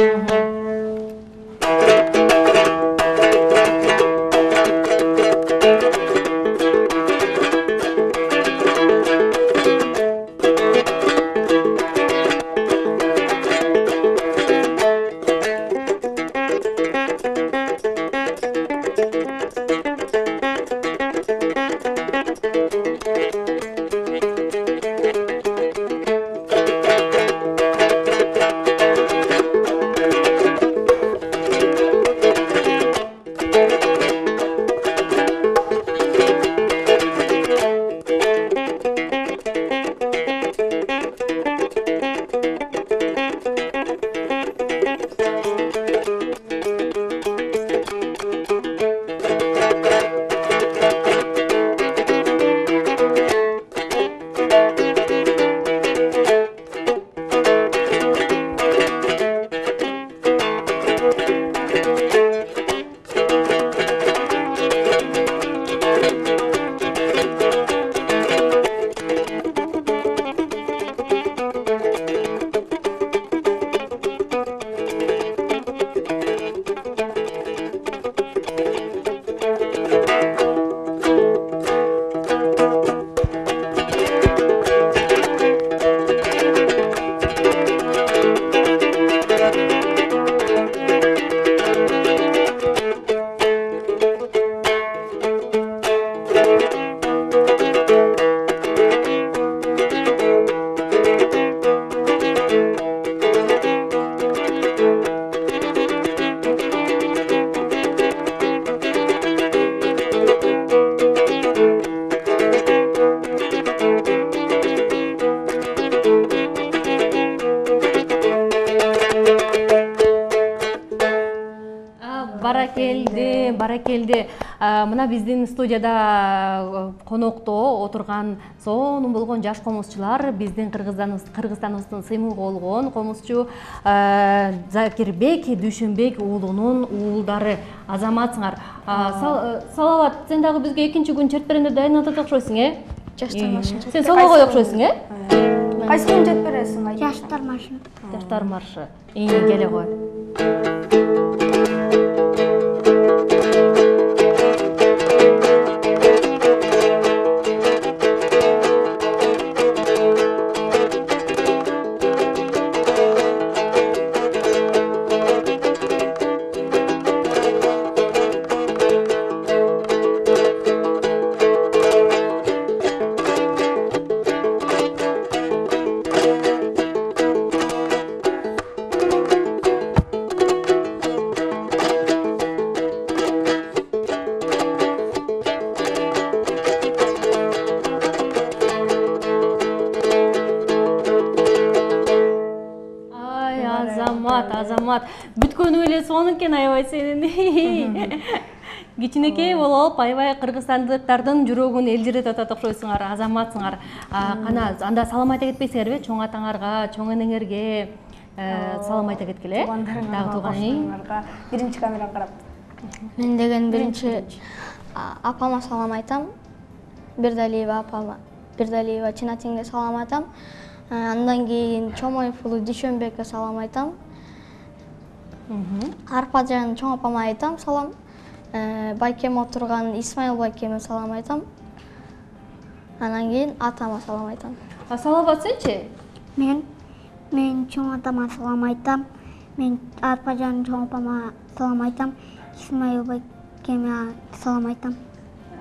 Биздин студияда э, конокто отурган сонун болгон жаш комузчулар биздин кыргызстаныбыз- кыргызстаныбыздын сыймыл болгон комузчу э, закирбек дүйшөнбек уулунун уулдары. Азаматсыңар. Э, салават сен дагы бизге экинчи күн беренде дайын атат окшойсуң э? Жаштар машинасы сен солого окшойсуң э? кайсы күн чет бересиң жаштар машина жаштар маршы келе кой азамат азамат. Бүткөнү эле сонун экен аябай сенин кичинекей болуп аябай кыргызстандыктардын жүрөгүн элжиретип атат окшойсуңар азаматсыңар. А, кана анда салам айта кетпейсиңерби чоң атаңарга чоң энеңерге э, салам айта кеткиле дагы тууган үй биринчи камераны карап мен деген биринчи апама салам айтам. Бердалиева апама бердалиева чынатеңге салам айтам. Андан кийин чомоев уулу дүйшөнбекке салам айтам. Арпажан чоң апама айтам салам. Э, байкем отурган исмаил байкеме салам айтам. Анан кийин атама салам айтам. А салават сенчи мен мен чоң атама салам айтам. Мен арпажан чоң апама салам айтам. Исмаил байкеме салам айтам.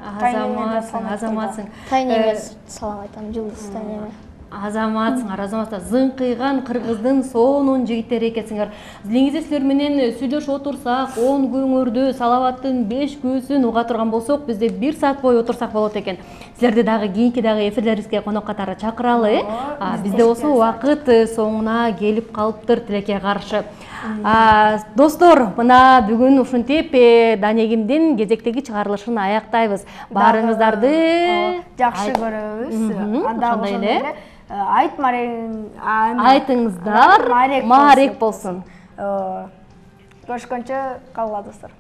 Азаматсың. Азаматсың тайнеме салам айтам жылдыз тайнеме азаматсыңар азаматсыңар зыңкыйган кыргыздын сонун жигиттери экенсиңер. Негизи силер менен сүйлөшүп отурсак он күңүрдү салаваттын беш күүсүн уга турган болсок бизде бир саат бою отурсак болот экен силерди дагы кийинки дагы эфирлерибизге конок катары чакыралы. Э А, бизде болсо убакыт э, соңуна келип калыптыр тилекке каршы. Достор мына бүгүн ушинтип э, данегимдин кезектеги чыгарылышын аяктайбыз. Баарыңыздарды жакшы көрөбүз. Анда ошондой эле. э, айт марең айтыңыздар. Маарек болсун. көрүшкөнчө калгыла достор